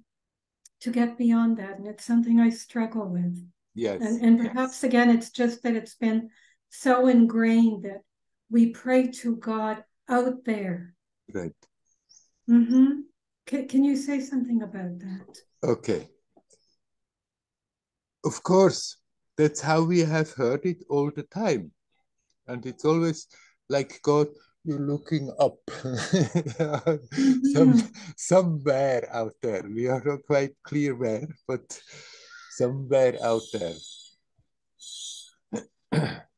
to get beyond that, and it's something I struggle with. Yes. And and perhaps again, it's just that it's been so ingrained that we pray to God out there. Right. Mm-hmm. Can, can you say something about that? Okay. Of course, that's how we have heard it all the time. And it's always like God, you're looking up Some, somewhere out there. We are not quite clear where, but somewhere out there.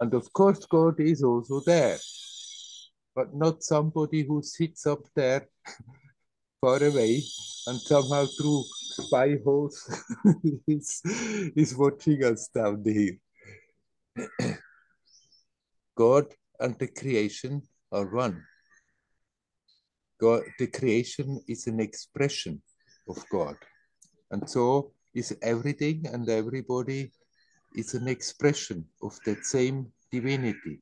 And of course, God is also there, but not somebody who sits up there far away and somehow through spy holes is, is watching us down here. God and the creation are one. God, the creation is an expression of God. And so is everything and everybody is an expression of that same divinity.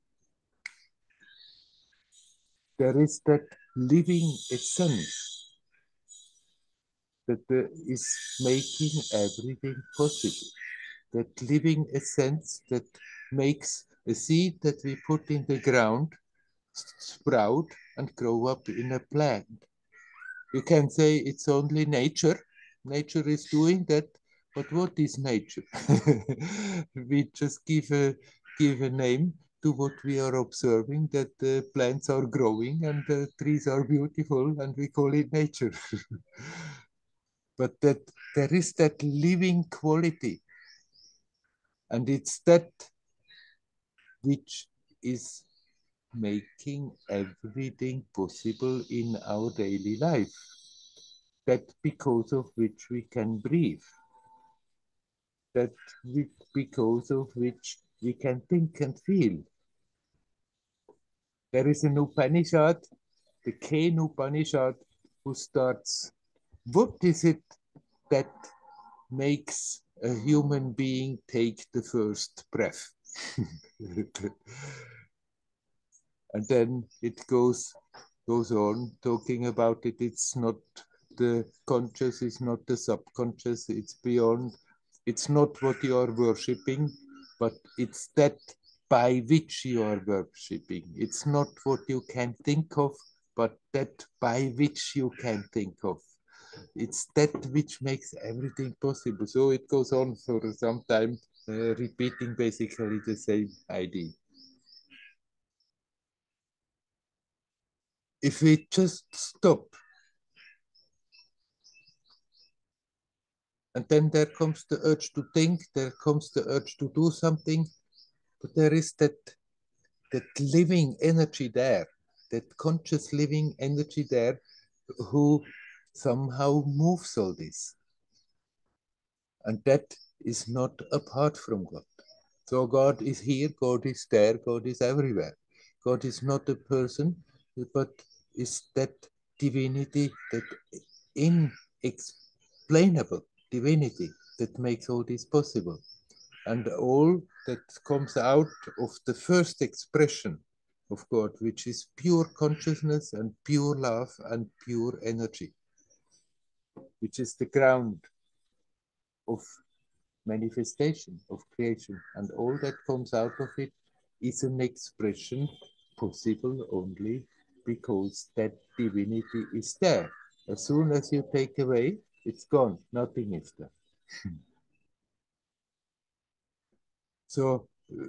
There is that living essence that uh, making everything possible. That living essence that makes a seed that we put in the ground sprout and grow up in a plant. You can say it's only nature. Nature is doing that, but what is nature? we just give a give a name to what we are observing that the plants are growing and the trees are beautiful and we call it nature. but that there is that living quality and it's that which is making everything possible in our daily life. That because of which we can breathe. That with, because of which we can think and feel. There is an Upanishad, the Kena Upanishad, who starts, what is it that makes a human being take the first breath? and then it goes goes on talking about it it's not the conscious it's not the subconscious it's beyond it's not what you are worshipping but it's that by which you are worshipping it's not what you can think of but that by which you can think of it's that which makes everything possible. So it goes on for some time, uh, repeating basically the same idea. If we just stop, and then there comes the urge to think, there comes the urge to do something, but there is that that living energy there, that conscious living energy there, who somehow moves all this. And that is not apart from God. So God is here, God is there, God is everywhere. God is not a person, but is that divinity, that inexplainable divinity that makes all this possible. And all that comes out of the first expression of God, which is pure consciousness and pure love and pure energy, which is the ground of manifestation, of creation. And all that comes out of it is an expression possible only because that divinity is there. As soon as you take away, it's gone, nothing is there. so, uh,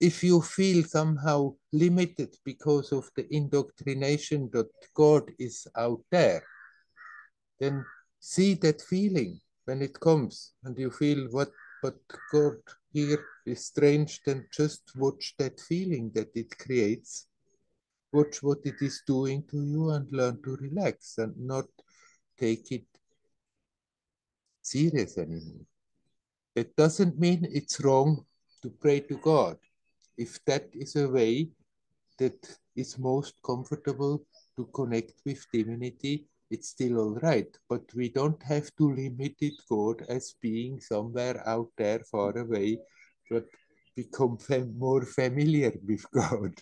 if you feel somehow limited because of the indoctrination that God is out there, then see that feeling when it comes and you feel what but God here is strange, then just watch that feeling that it creates. Watch what it is doing to you and learn to relax and not take it serious anymore. It doesn't mean it's wrong to pray to God. If that is a way that is most comfortable to connect with divinity, it's still all right. But we don't have to limit it God as being somewhere out there far away, but become fam more familiar with God,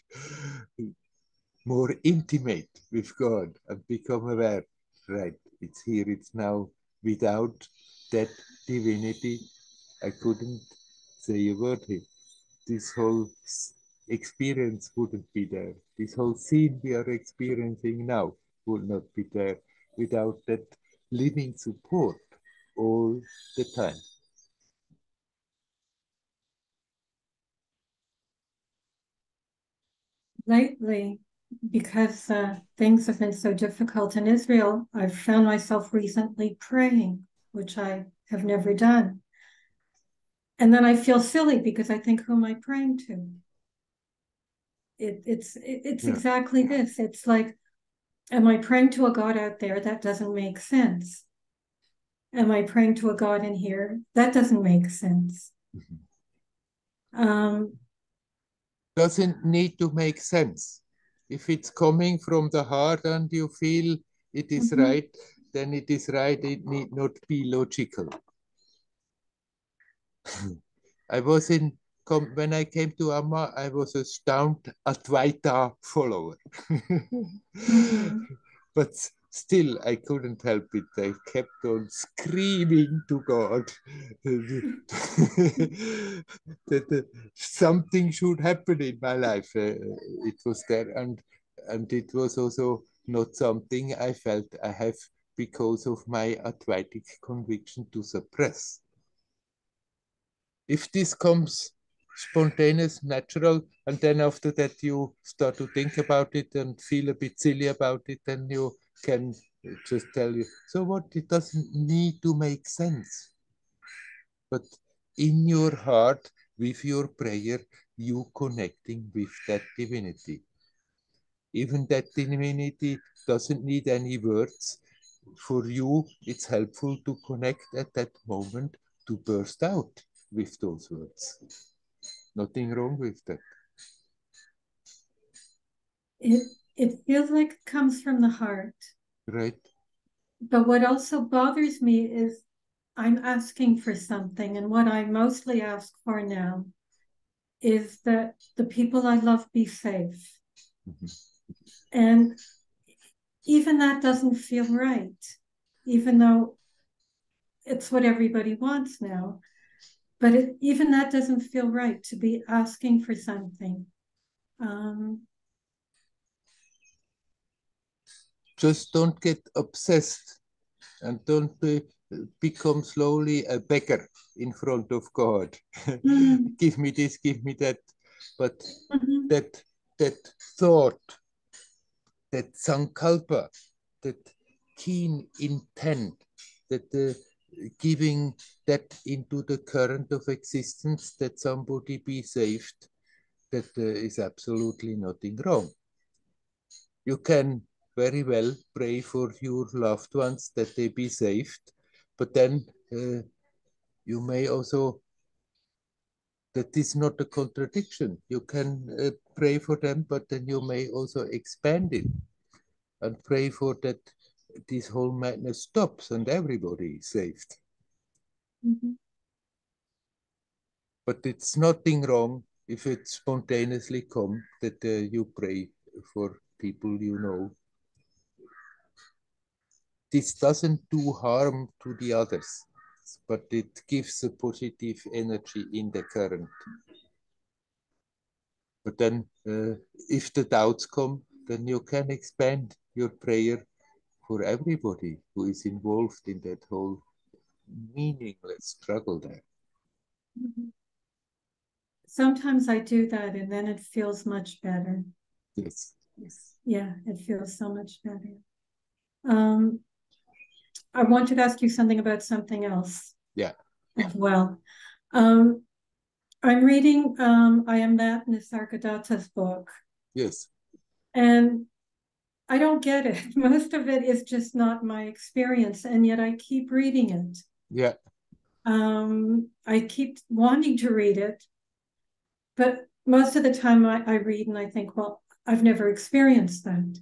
more intimate with God, and become aware, right, it's here, it's now. Without that divinity, I couldn't say a word here. This whole experience wouldn't be there. This whole scene we are experiencing now would not be there without that living support all the time. Lately, because uh, things have been so difficult in Israel, I've found myself recently praying, which I have never done. And then I feel silly because I think, who am I praying to? It, it's it, it's yeah. exactly this. It's like Am I praying to a God out there? That doesn't make sense. Am I praying to a God in here? That doesn't make sense. Mm-hmm. Um, doesn't need to make sense. If it's coming from the heart and you feel it is mm-hmm. right, then it is right. It need not be logical. I was in when I came to Amma, I was a staunch Advaita follower. mm-hmm. But still, I couldn't help it. I kept on screaming to God that something should happen in my life. Uh, it was there, and and it was also not something I felt I have because of my Advaitic conviction to suppress. If this comes spontaneous, natural, and then after that you start to think about it and feel a bit silly about it, then you can just tell you. So what? It doesn't need to make sense. But in your heart, with your prayer, you connecting with that divinity. Even that divinity doesn't need any words. For you, it's helpful to connect at that moment to burst out with those words. Nothing wrong with that. It it feels like it comes from the heart. Right. But what also bothers me is I'm asking for something, and what I mostly ask for now is that the people I love be safe. Mm-hmm. And even that doesn't feel right, even though it's what everybody wants now. But it, even that doesn't feel right to be asking for something. Um, just don't get obsessed and don't be, become slowly a beggar in front of God. Mhm. give me this, give me that. But Mhm. that that thought, that sankalpa, that keen intent, that the giving that into the current of existence, that somebody be saved, that uh, is absolutely nothing wrong. You can very well pray for your loved ones that they be saved, but then uh, you may also that is not a contradiction. You can uh, pray for them, but then you may also expand it and pray for that this whole madness stops and everybody is saved. Mhm. But it's nothing wrong if it spontaneously come that uh, you pray for people you know. This doesn't do harm to the others, but it gives a positive energy in the current. But then, uh, if the doubts come, then you can expand your prayer for everybody who is involved in that whole meaningless struggle there. Mhm. Sometimes I do that and then it feels much better. Yes. Yes. Yeah, it feels so much better. Um, I wanted to ask you something about something else. Yeah. As well. Um, I'm reading um, I Am That Nisargadatta's book, Yes. and I don't get it. Most of it is just not my experience, and yet I keep reading it. Yeah. Um, I keep wanting to read it, but most of the time I, I read and I think, well, I've never experienced that.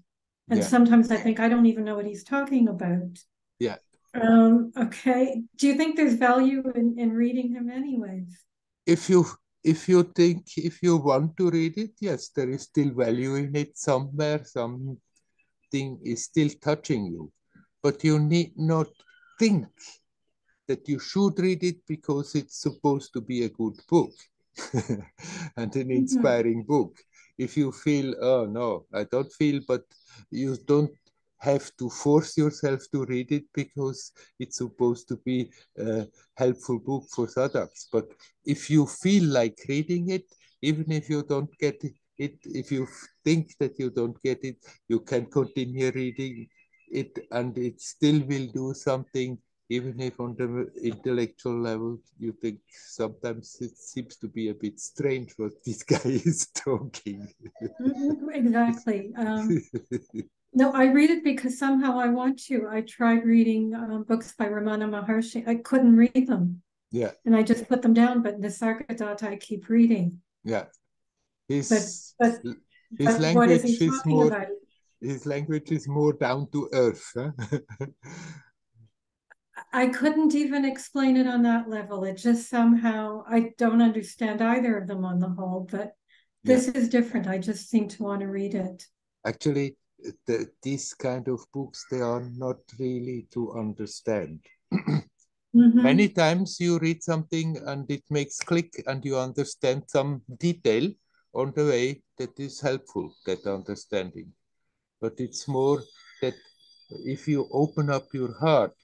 And Yeah. sometimes I think I don't even know what he's talking about. Yeah. Um, okay. Do you think there's value in, in reading him anyways? If you if you think if you want to read it, yes, there is still value in it somewhere. Something is still touching you, but you need not think that you should read it because it's supposed to be a good book and an mm-hmm. inspiring book. If you feel, oh no, I don't feel, but you don't have to force yourself to read it because it's supposed to be a helpful book for sadhaks. But if you feel like reading it, even if you don't get it, if you think that you don't get it, you can continue reading it and it still will do something even if on the intellectual level you think sometimes it seems to be a bit strange what this guy is talking. Mhm, Exactly. Um, no, I read it because somehow I want to. I tried reading um, books by Ramana Maharshi. I couldn't read them, yeah, and I just put them down. But Nisargadatta, I keep reading. yeah. His, but- his But language he is more about? his language is more down to earth. Huh? I couldn't even explain it on that level. It just somehow, I don't understand either of them on the whole, but this is different. I just seem to want to read it. Actually, the, these kind of books they are not really to understand. Mhm. Many times you read something and it makes click and you understand some detail on the way that is helpful, that understanding. But it's more that if you open up your heart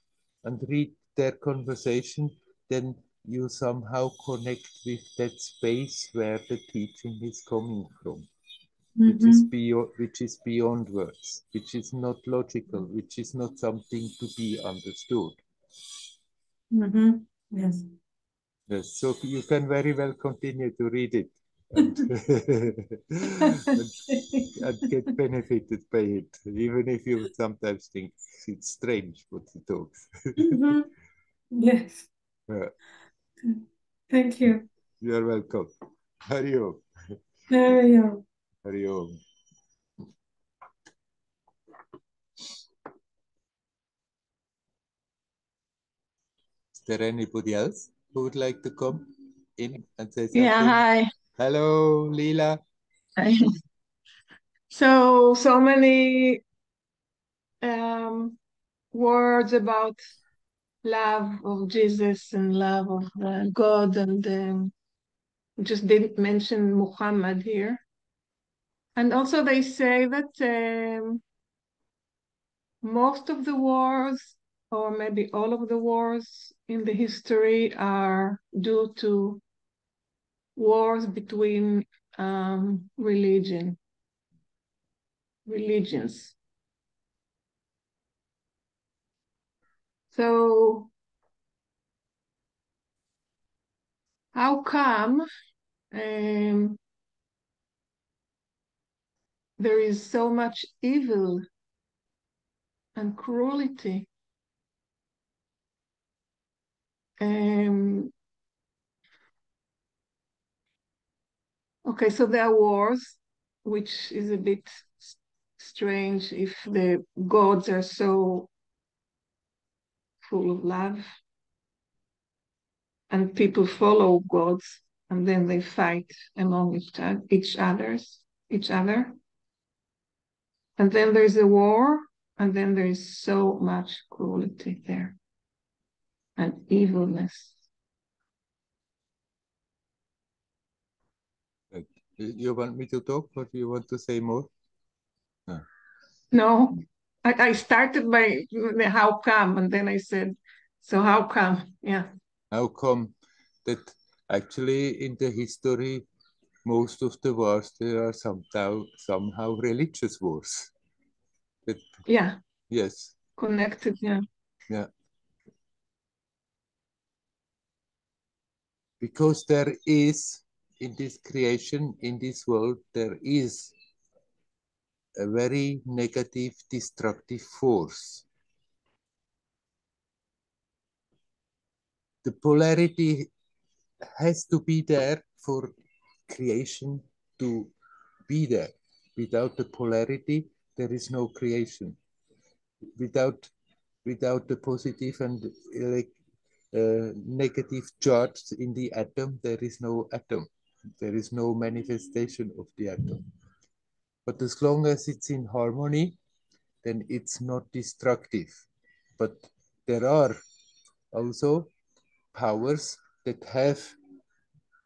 and read their conversation, then you somehow connect with that space where the teaching is coming from, which is Mhm. beyond, which is beyond words, which is not logical, which is not something to be understood. Mhm. Yes. Yes, so you can very well continue to read it and, and, and get benefited by it, even if you sometimes think it's strange what he talks. Mhm. Yes. Yeah, Thank you. you're welcome. Hari Om. There you go. Hari Om. Is there anybody else who would like to come in and say something? Yeah, hi. Hello, Leela. So, so many um, words about love of Jesus and love of uh, God, and um, just didn't mention Muhammad here. And also, they say that um, most of the wars, or maybe all of the wars in the history, are due to wars between um, religion, religions. So how come um, there is so much evil and cruelty? Um, okay, so there are wars, which is a bit strange if the gods are so full of love and people follow gods and then they fight among each, each others each other. And then there's a war and then there is so much cruelty there and evilness you want me to talk or do you want to say more? No, no. I, I started by the how come and then i said so how come? Yeah. How come that actually in the history most of the wars there are somehow somehow religious wars. That yeah. Yes. Connected yeah. Yeah. Because there is in this creation in this world there is a very negative destructive force the polarity has to be there for creation to be there. Without the polarity, there is no creation. Without without the positive and like uh, negative charge in the atom, there is no atom. There is no manifestation of the atom. Hmm. But as long as it's in harmony, then it's not destructive. But there are also powers that have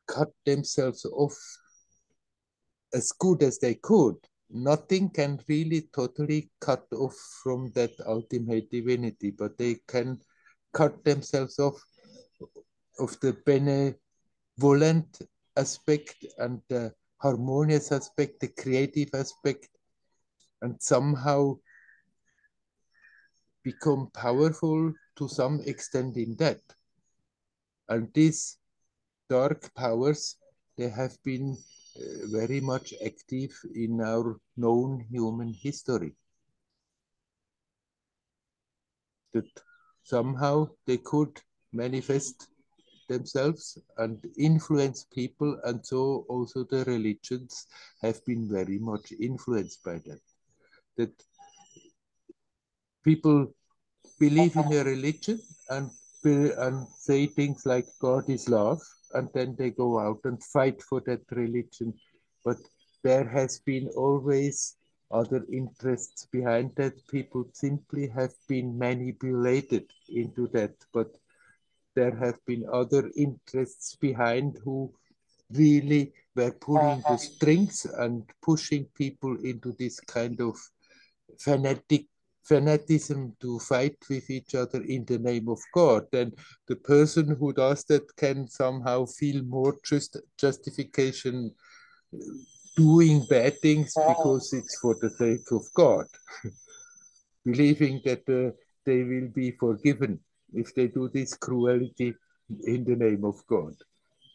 cut themselves off as good as they could. Nothing can really totally cut off from that ultimate divinity, but they can cut themselves off of the benevolent aspect and the harmonious aspect, the creative aspect, and somehow become powerful to some extent in that. And these dark powers, they have been uh, very much active in our known human history. That somehow they could manifest themselves and influence people, and so also the religions have been very much influenced by that. That people believe in a religion and and say things like God is love, and then they go out and fight for that religion. But there has been always other interests behind that. People simply have been manipulated into that. But there have been other interests behind who really were pulling the strings and pushing people into this kind of fanatic fanatism to fight with each other in the name of God, then the person who does that can somehow feel more just justification doing bad things because it's for the sake of God, believing that uh, they will be forgiven if they do this cruelty in the name of God,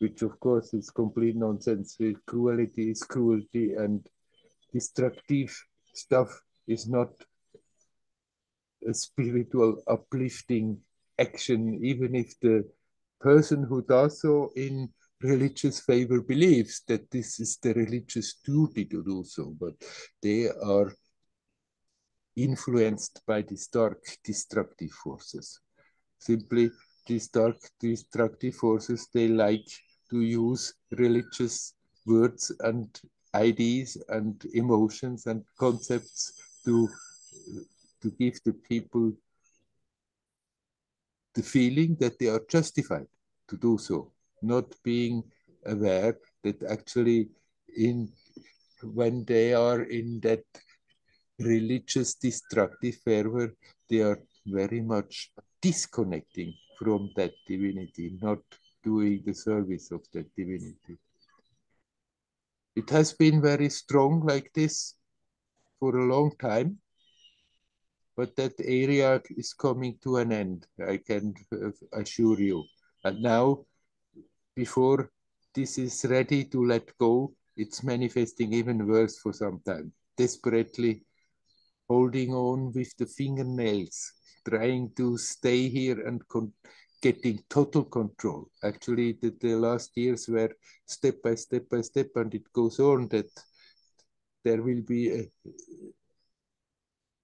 which of course is complete nonsense. Cruelty is cruelty and destructive stuff is not a spiritual uplifting action, even if the person who does so in religious favor believes that this is the religious duty to do so, but they are influenced by these dark destructive forces. Simply, these dark destructive forces, they like to use religious words and ideas and emotions and concepts to to give the people the feeling that they are justified to do so, not being aware that actually in when they are in that religious destructive fervor, they are very much disconnecting from that divinity, not doing the service of that divinity. It has been very strong like this for a long time, but that area is coming to an end, I can assure you. And now, before this is ready to let go, it's manifesting even worse for some time, desperately holding on with the fingernails, trying to stay here and getting total control. Actually, the, the last years were step by step by step, and it goes on that there will be a,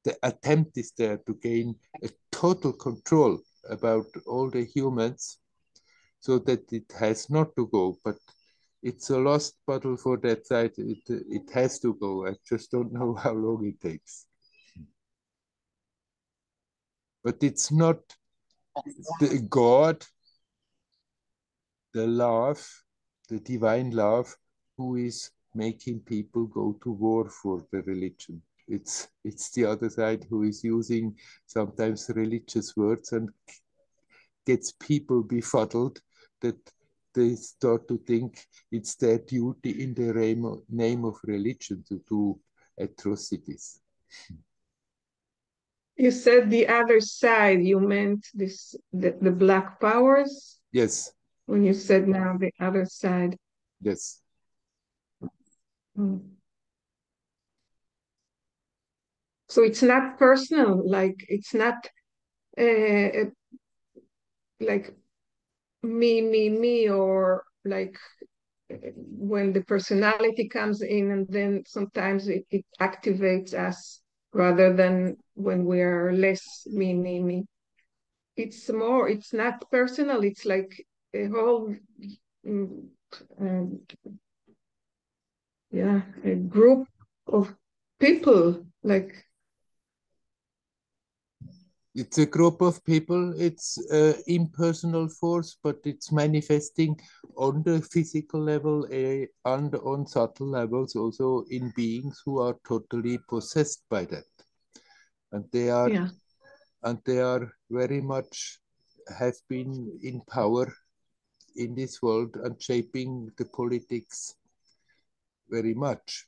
the attempt is there to gain a total control about all the humans so that it has not to go, but it's a lost battle for that side. It, it has to go. I just don't know how long it takes. But it's not the God, the love, the divine love, who is making people go to war for the religion. It's it's the other side who is using sometimes religious words and gets people befuddled that they start to think it's their duty in the name of religion to do atrocities. You said the other side. You meant this the, the black powers. Yes. When you said now the other side. Yes. Hmm. So it's not personal. Like it's not uh, like me, me, me, or like when the personality comes in and then sometimes it, it activates us rather than when we are less me, me, me. It's more, it's not personal, it's like a whole, um, yeah, a group of people, like it's a group of people it's uh, impersonal force but it's manifesting on the physical level uh, and on subtle levels also in beings who are totally possessed by that and they are yeah. and they are very much have been in power in this world and shaping the politics very much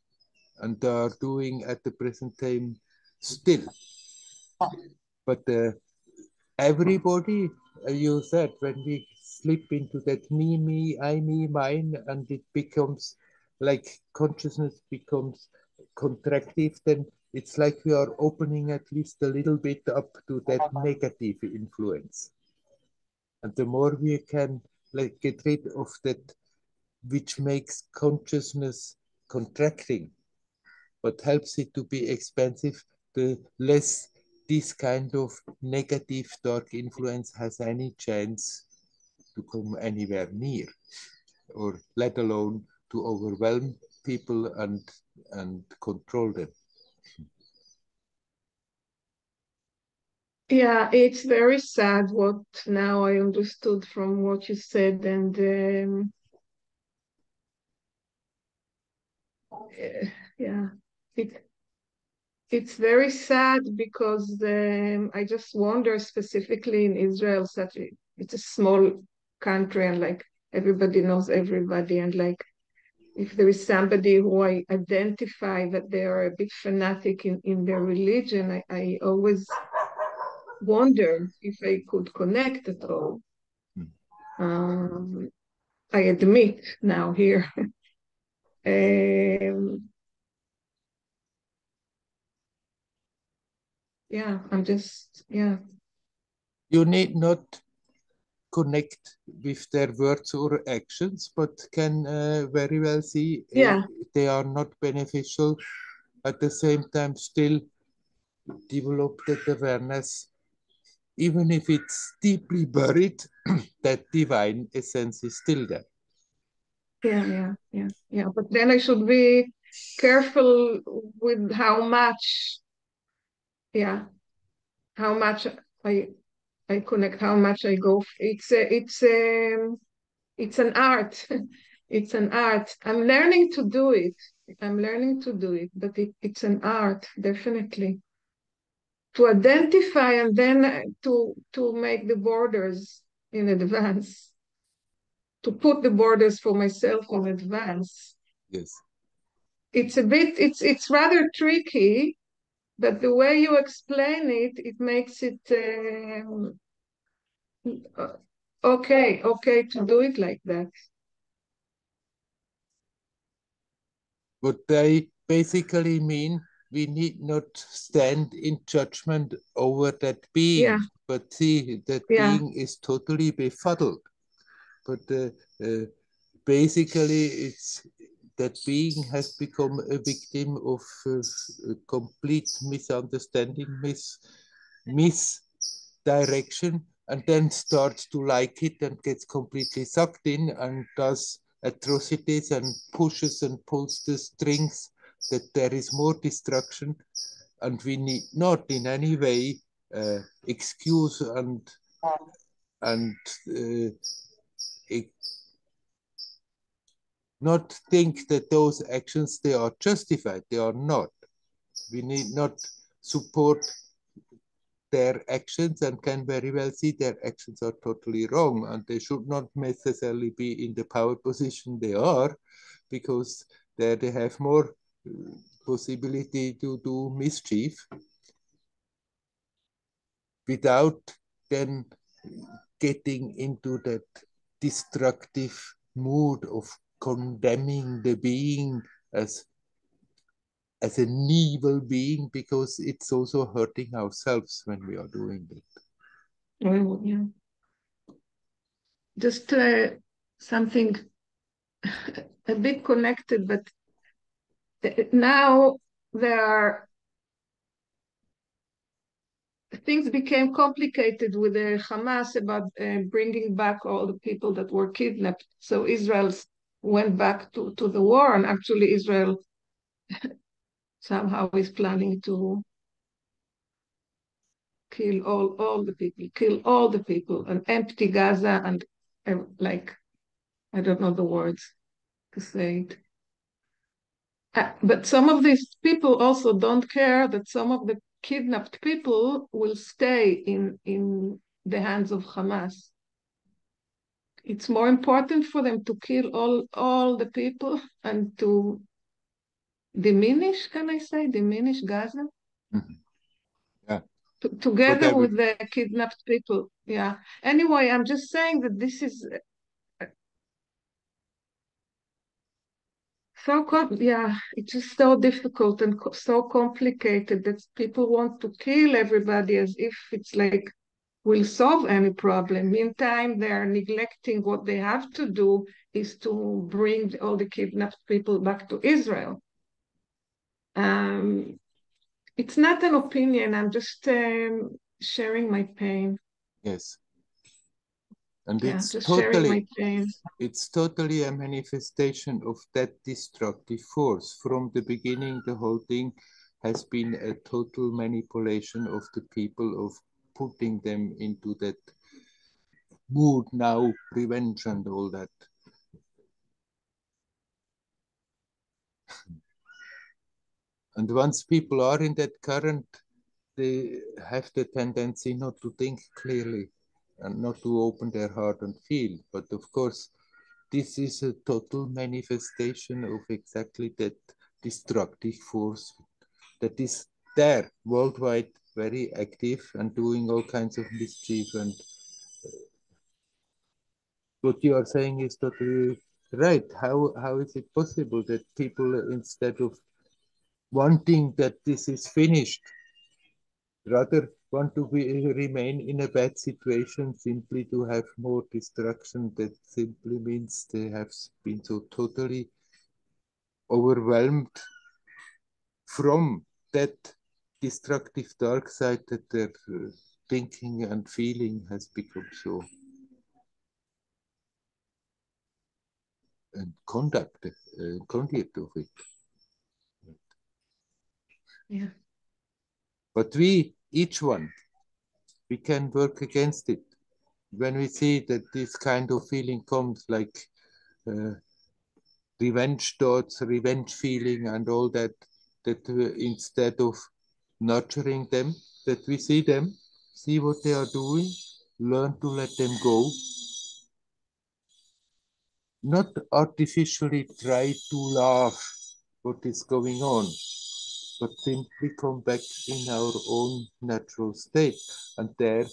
and are doing at the present time still but uh, everybody, uh, you said, when we slip into that me, me, I, me, mine, and it becomes like consciousness becomes contractive, then it's like we are opening at least a little bit up to that uh-huh. negative influence. And the more we can like get rid of that, which makes consciousness contracting, but helps it to be expansive, the less this kind of negative dark influence has any chance to come anywhere near or let alone to overwhelm people and and control them yeah it's very sad what now i understood from what you said and um, yeah. It it's very sad because um, I just wonder specifically in Israel, such a, it's a small country and like everybody knows everybody and like if there is somebody who I identify that they are a bit fanatic in, in their religion, I, I always wonder if I could connect at all. Mm. Um, I admit now here. um, yeah i'm just yeah you need not connect with their words or actions but can uh, very well see yeah. they are not beneficial. At the same time still develop that awareness. Even if it's deeply buried that divine essence is still there. Yeah yeah yeah yeah. But then i should be careful with how much yeah how much i i connect how much i go it's a, it's a it's an art it's an art i'm learning to do it I'm learning to do it, but it, it's an art, definitely. To identify and then uh, to to make the borders in advance, to put the borders for myself in advance. Yes. It's a bit, it's it's rather tricky, but the way you explain it, it makes it um, okay, okay to do it like that. What they basically mean, we need not stand in judgment over that being, Yeah. but see that Yeah. being is totally befuddled. But uh, uh, basically, it's that being has become a victim of uh, complete misunderstanding, mis misdirection, and then starts to like it and gets completely sucked in and does atrocities and pushes and pulls the strings that there is more destruction. And we need not in any way uh, excuse and and uh, not think that those actions they are justified they are not. We need not support their actions and can very well see their actions are totally wrong and they should not necessarily be in the power position they are because there they have more uh, possibility to do mischief without then getting into that destructive mood of condemning the being as as an evil being because it's also hurting ourselves when we are doing it. Well, yeah. Just uh, something a bit connected, but uh, now there are things became complicated with the Hamas about uh, bringing back all the people that were kidnapped. So Israel s- went back to, to the war, and actually Israel somehow is planning to kill all all the people, kill all the people, and empty Gaza, and like I don't know the words to say it. Uh, but some of these people also don't care that some of the kidnapped people will stay in in the hands of Hamas. It's more important for them to kill all all the people and to diminish, can I say, diminish Gaza? Mhm. Yeah. T- together with the kidnapped people. Yeah. Anyway, I'm just saying that this is so com- yeah, it's just so difficult and co- so complicated that people want to kill everybody as if it's like will solve any problem. Meantime, they're neglecting what they have to do is to bring all the kidnapped people back to Israel. Um, it's not an opinion. I'm just um, sharing my pain. Yes. And Yeah, it's just sharing my totally it's totally a manifestation of that destructive force. From the beginning, the whole thing has been a total manipulation of the people of putting them into that mood now, revenge and all that. And once people are in that current, they have the tendency not to think clearly and not to open their heart and feel. But of course, this is a total manifestation of exactly that destructive force that is there worldwide, very active and doing all kinds of mischief. And uh, what you are saying is totally right. How how is it possible that people, instead of wanting that this is finished, rather want to be, remain in a bad situation simply to have more destruction. That simply means they have been so totally overwhelmed from that destructive dark side that their uh, thinking and feeling has become so and conduct uh, conduct of it. Yeah. But we, each one, we can work against it. When we see that this kind of feeling comes, like uh, revenge thoughts, revenge feeling, and all that, that uh, instead of nurturing them, that we see them, see what they are doing, learn to let them go. Not artificially try to laugh what is going on, but simply come back in our own natural state. And there,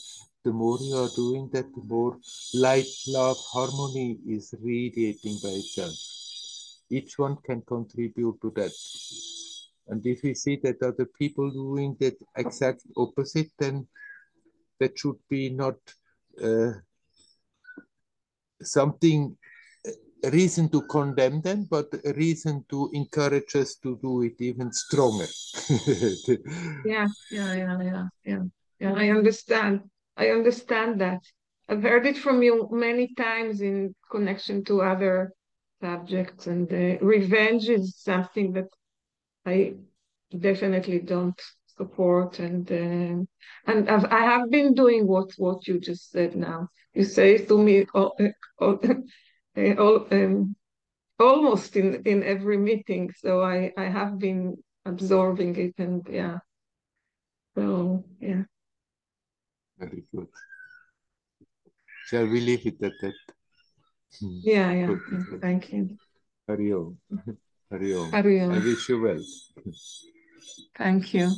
the more you are doing that, the more light, love, harmony is radiating by itself. Each one can contribute to that. And if we see that other people doing that exact opposite, then that should be not uh, something a reason to condemn them, but a reason to encourage us to do it even stronger. yeah, yeah, yeah, yeah, yeah, yeah. I understand. I understand that. I've heard it from you many times in connection to other subjects, and uh, revenge is something that I definitely don't support. And uh, and I've, I have been doing what what you just said. Now you say to me, oh, oh, all, um, almost in in every meeting. So I I have been absorbing it, and yeah. So yeah. Very good. Shall we leave it at that? Yeah, yeah. Good. Thank you. Hari Om. Hari Om. Hari Om. I wish you well. Thank you.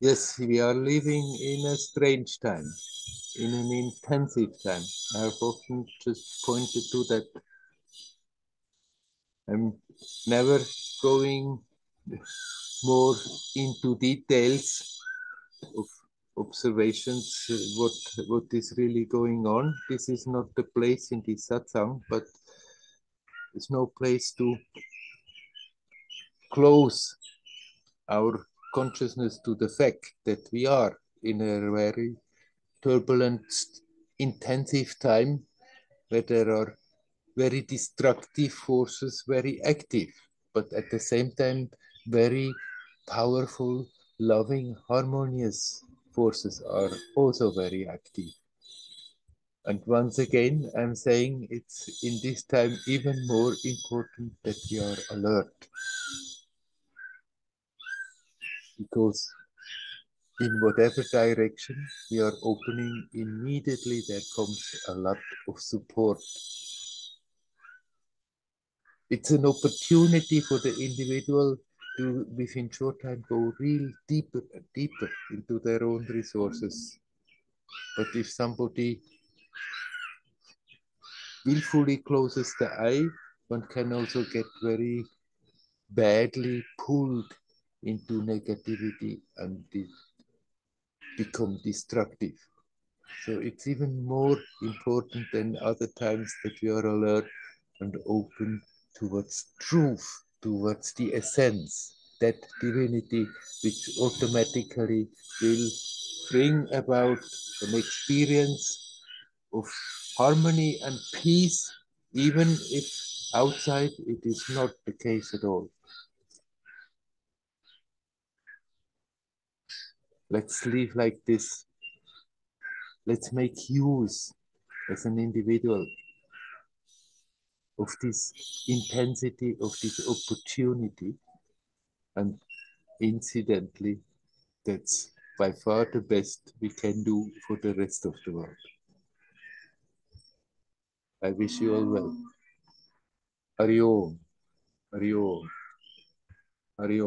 Yes, we are living in a strange time, in an intensive time. I have often just pointed to that. I'm never going more into details of observations, what, what is really going on. This is not the place in this satsang, but there's no place to close our consciousness to the fact that we are in a very turbulent, intensive time where there are very destructive forces very active, but at the same time, very powerful, loving, harmonious forces are also very active. And once again, I'm saying it's in this time even more important that we are alert because in whatever direction we are opening, immediately there comes a lot of support. It's an opportunity for the individual to, within short time, go real deeper and deeper into their own resources. But if somebody willfully closes the eye, one can also get very badly pulled into negativity and become destructive. So it's even more important than other times that we are alert and open towards truth, towards the essence, that divinity which automatically will bring about an experience of harmony and peace, even if outside it is not the case at all. Let's live like this. Let's make use as an individual of this intensity, of this opportunity. And incidentally, that's by far the best we can do for the rest of the world. I wish you all well. Hari Om. Hari.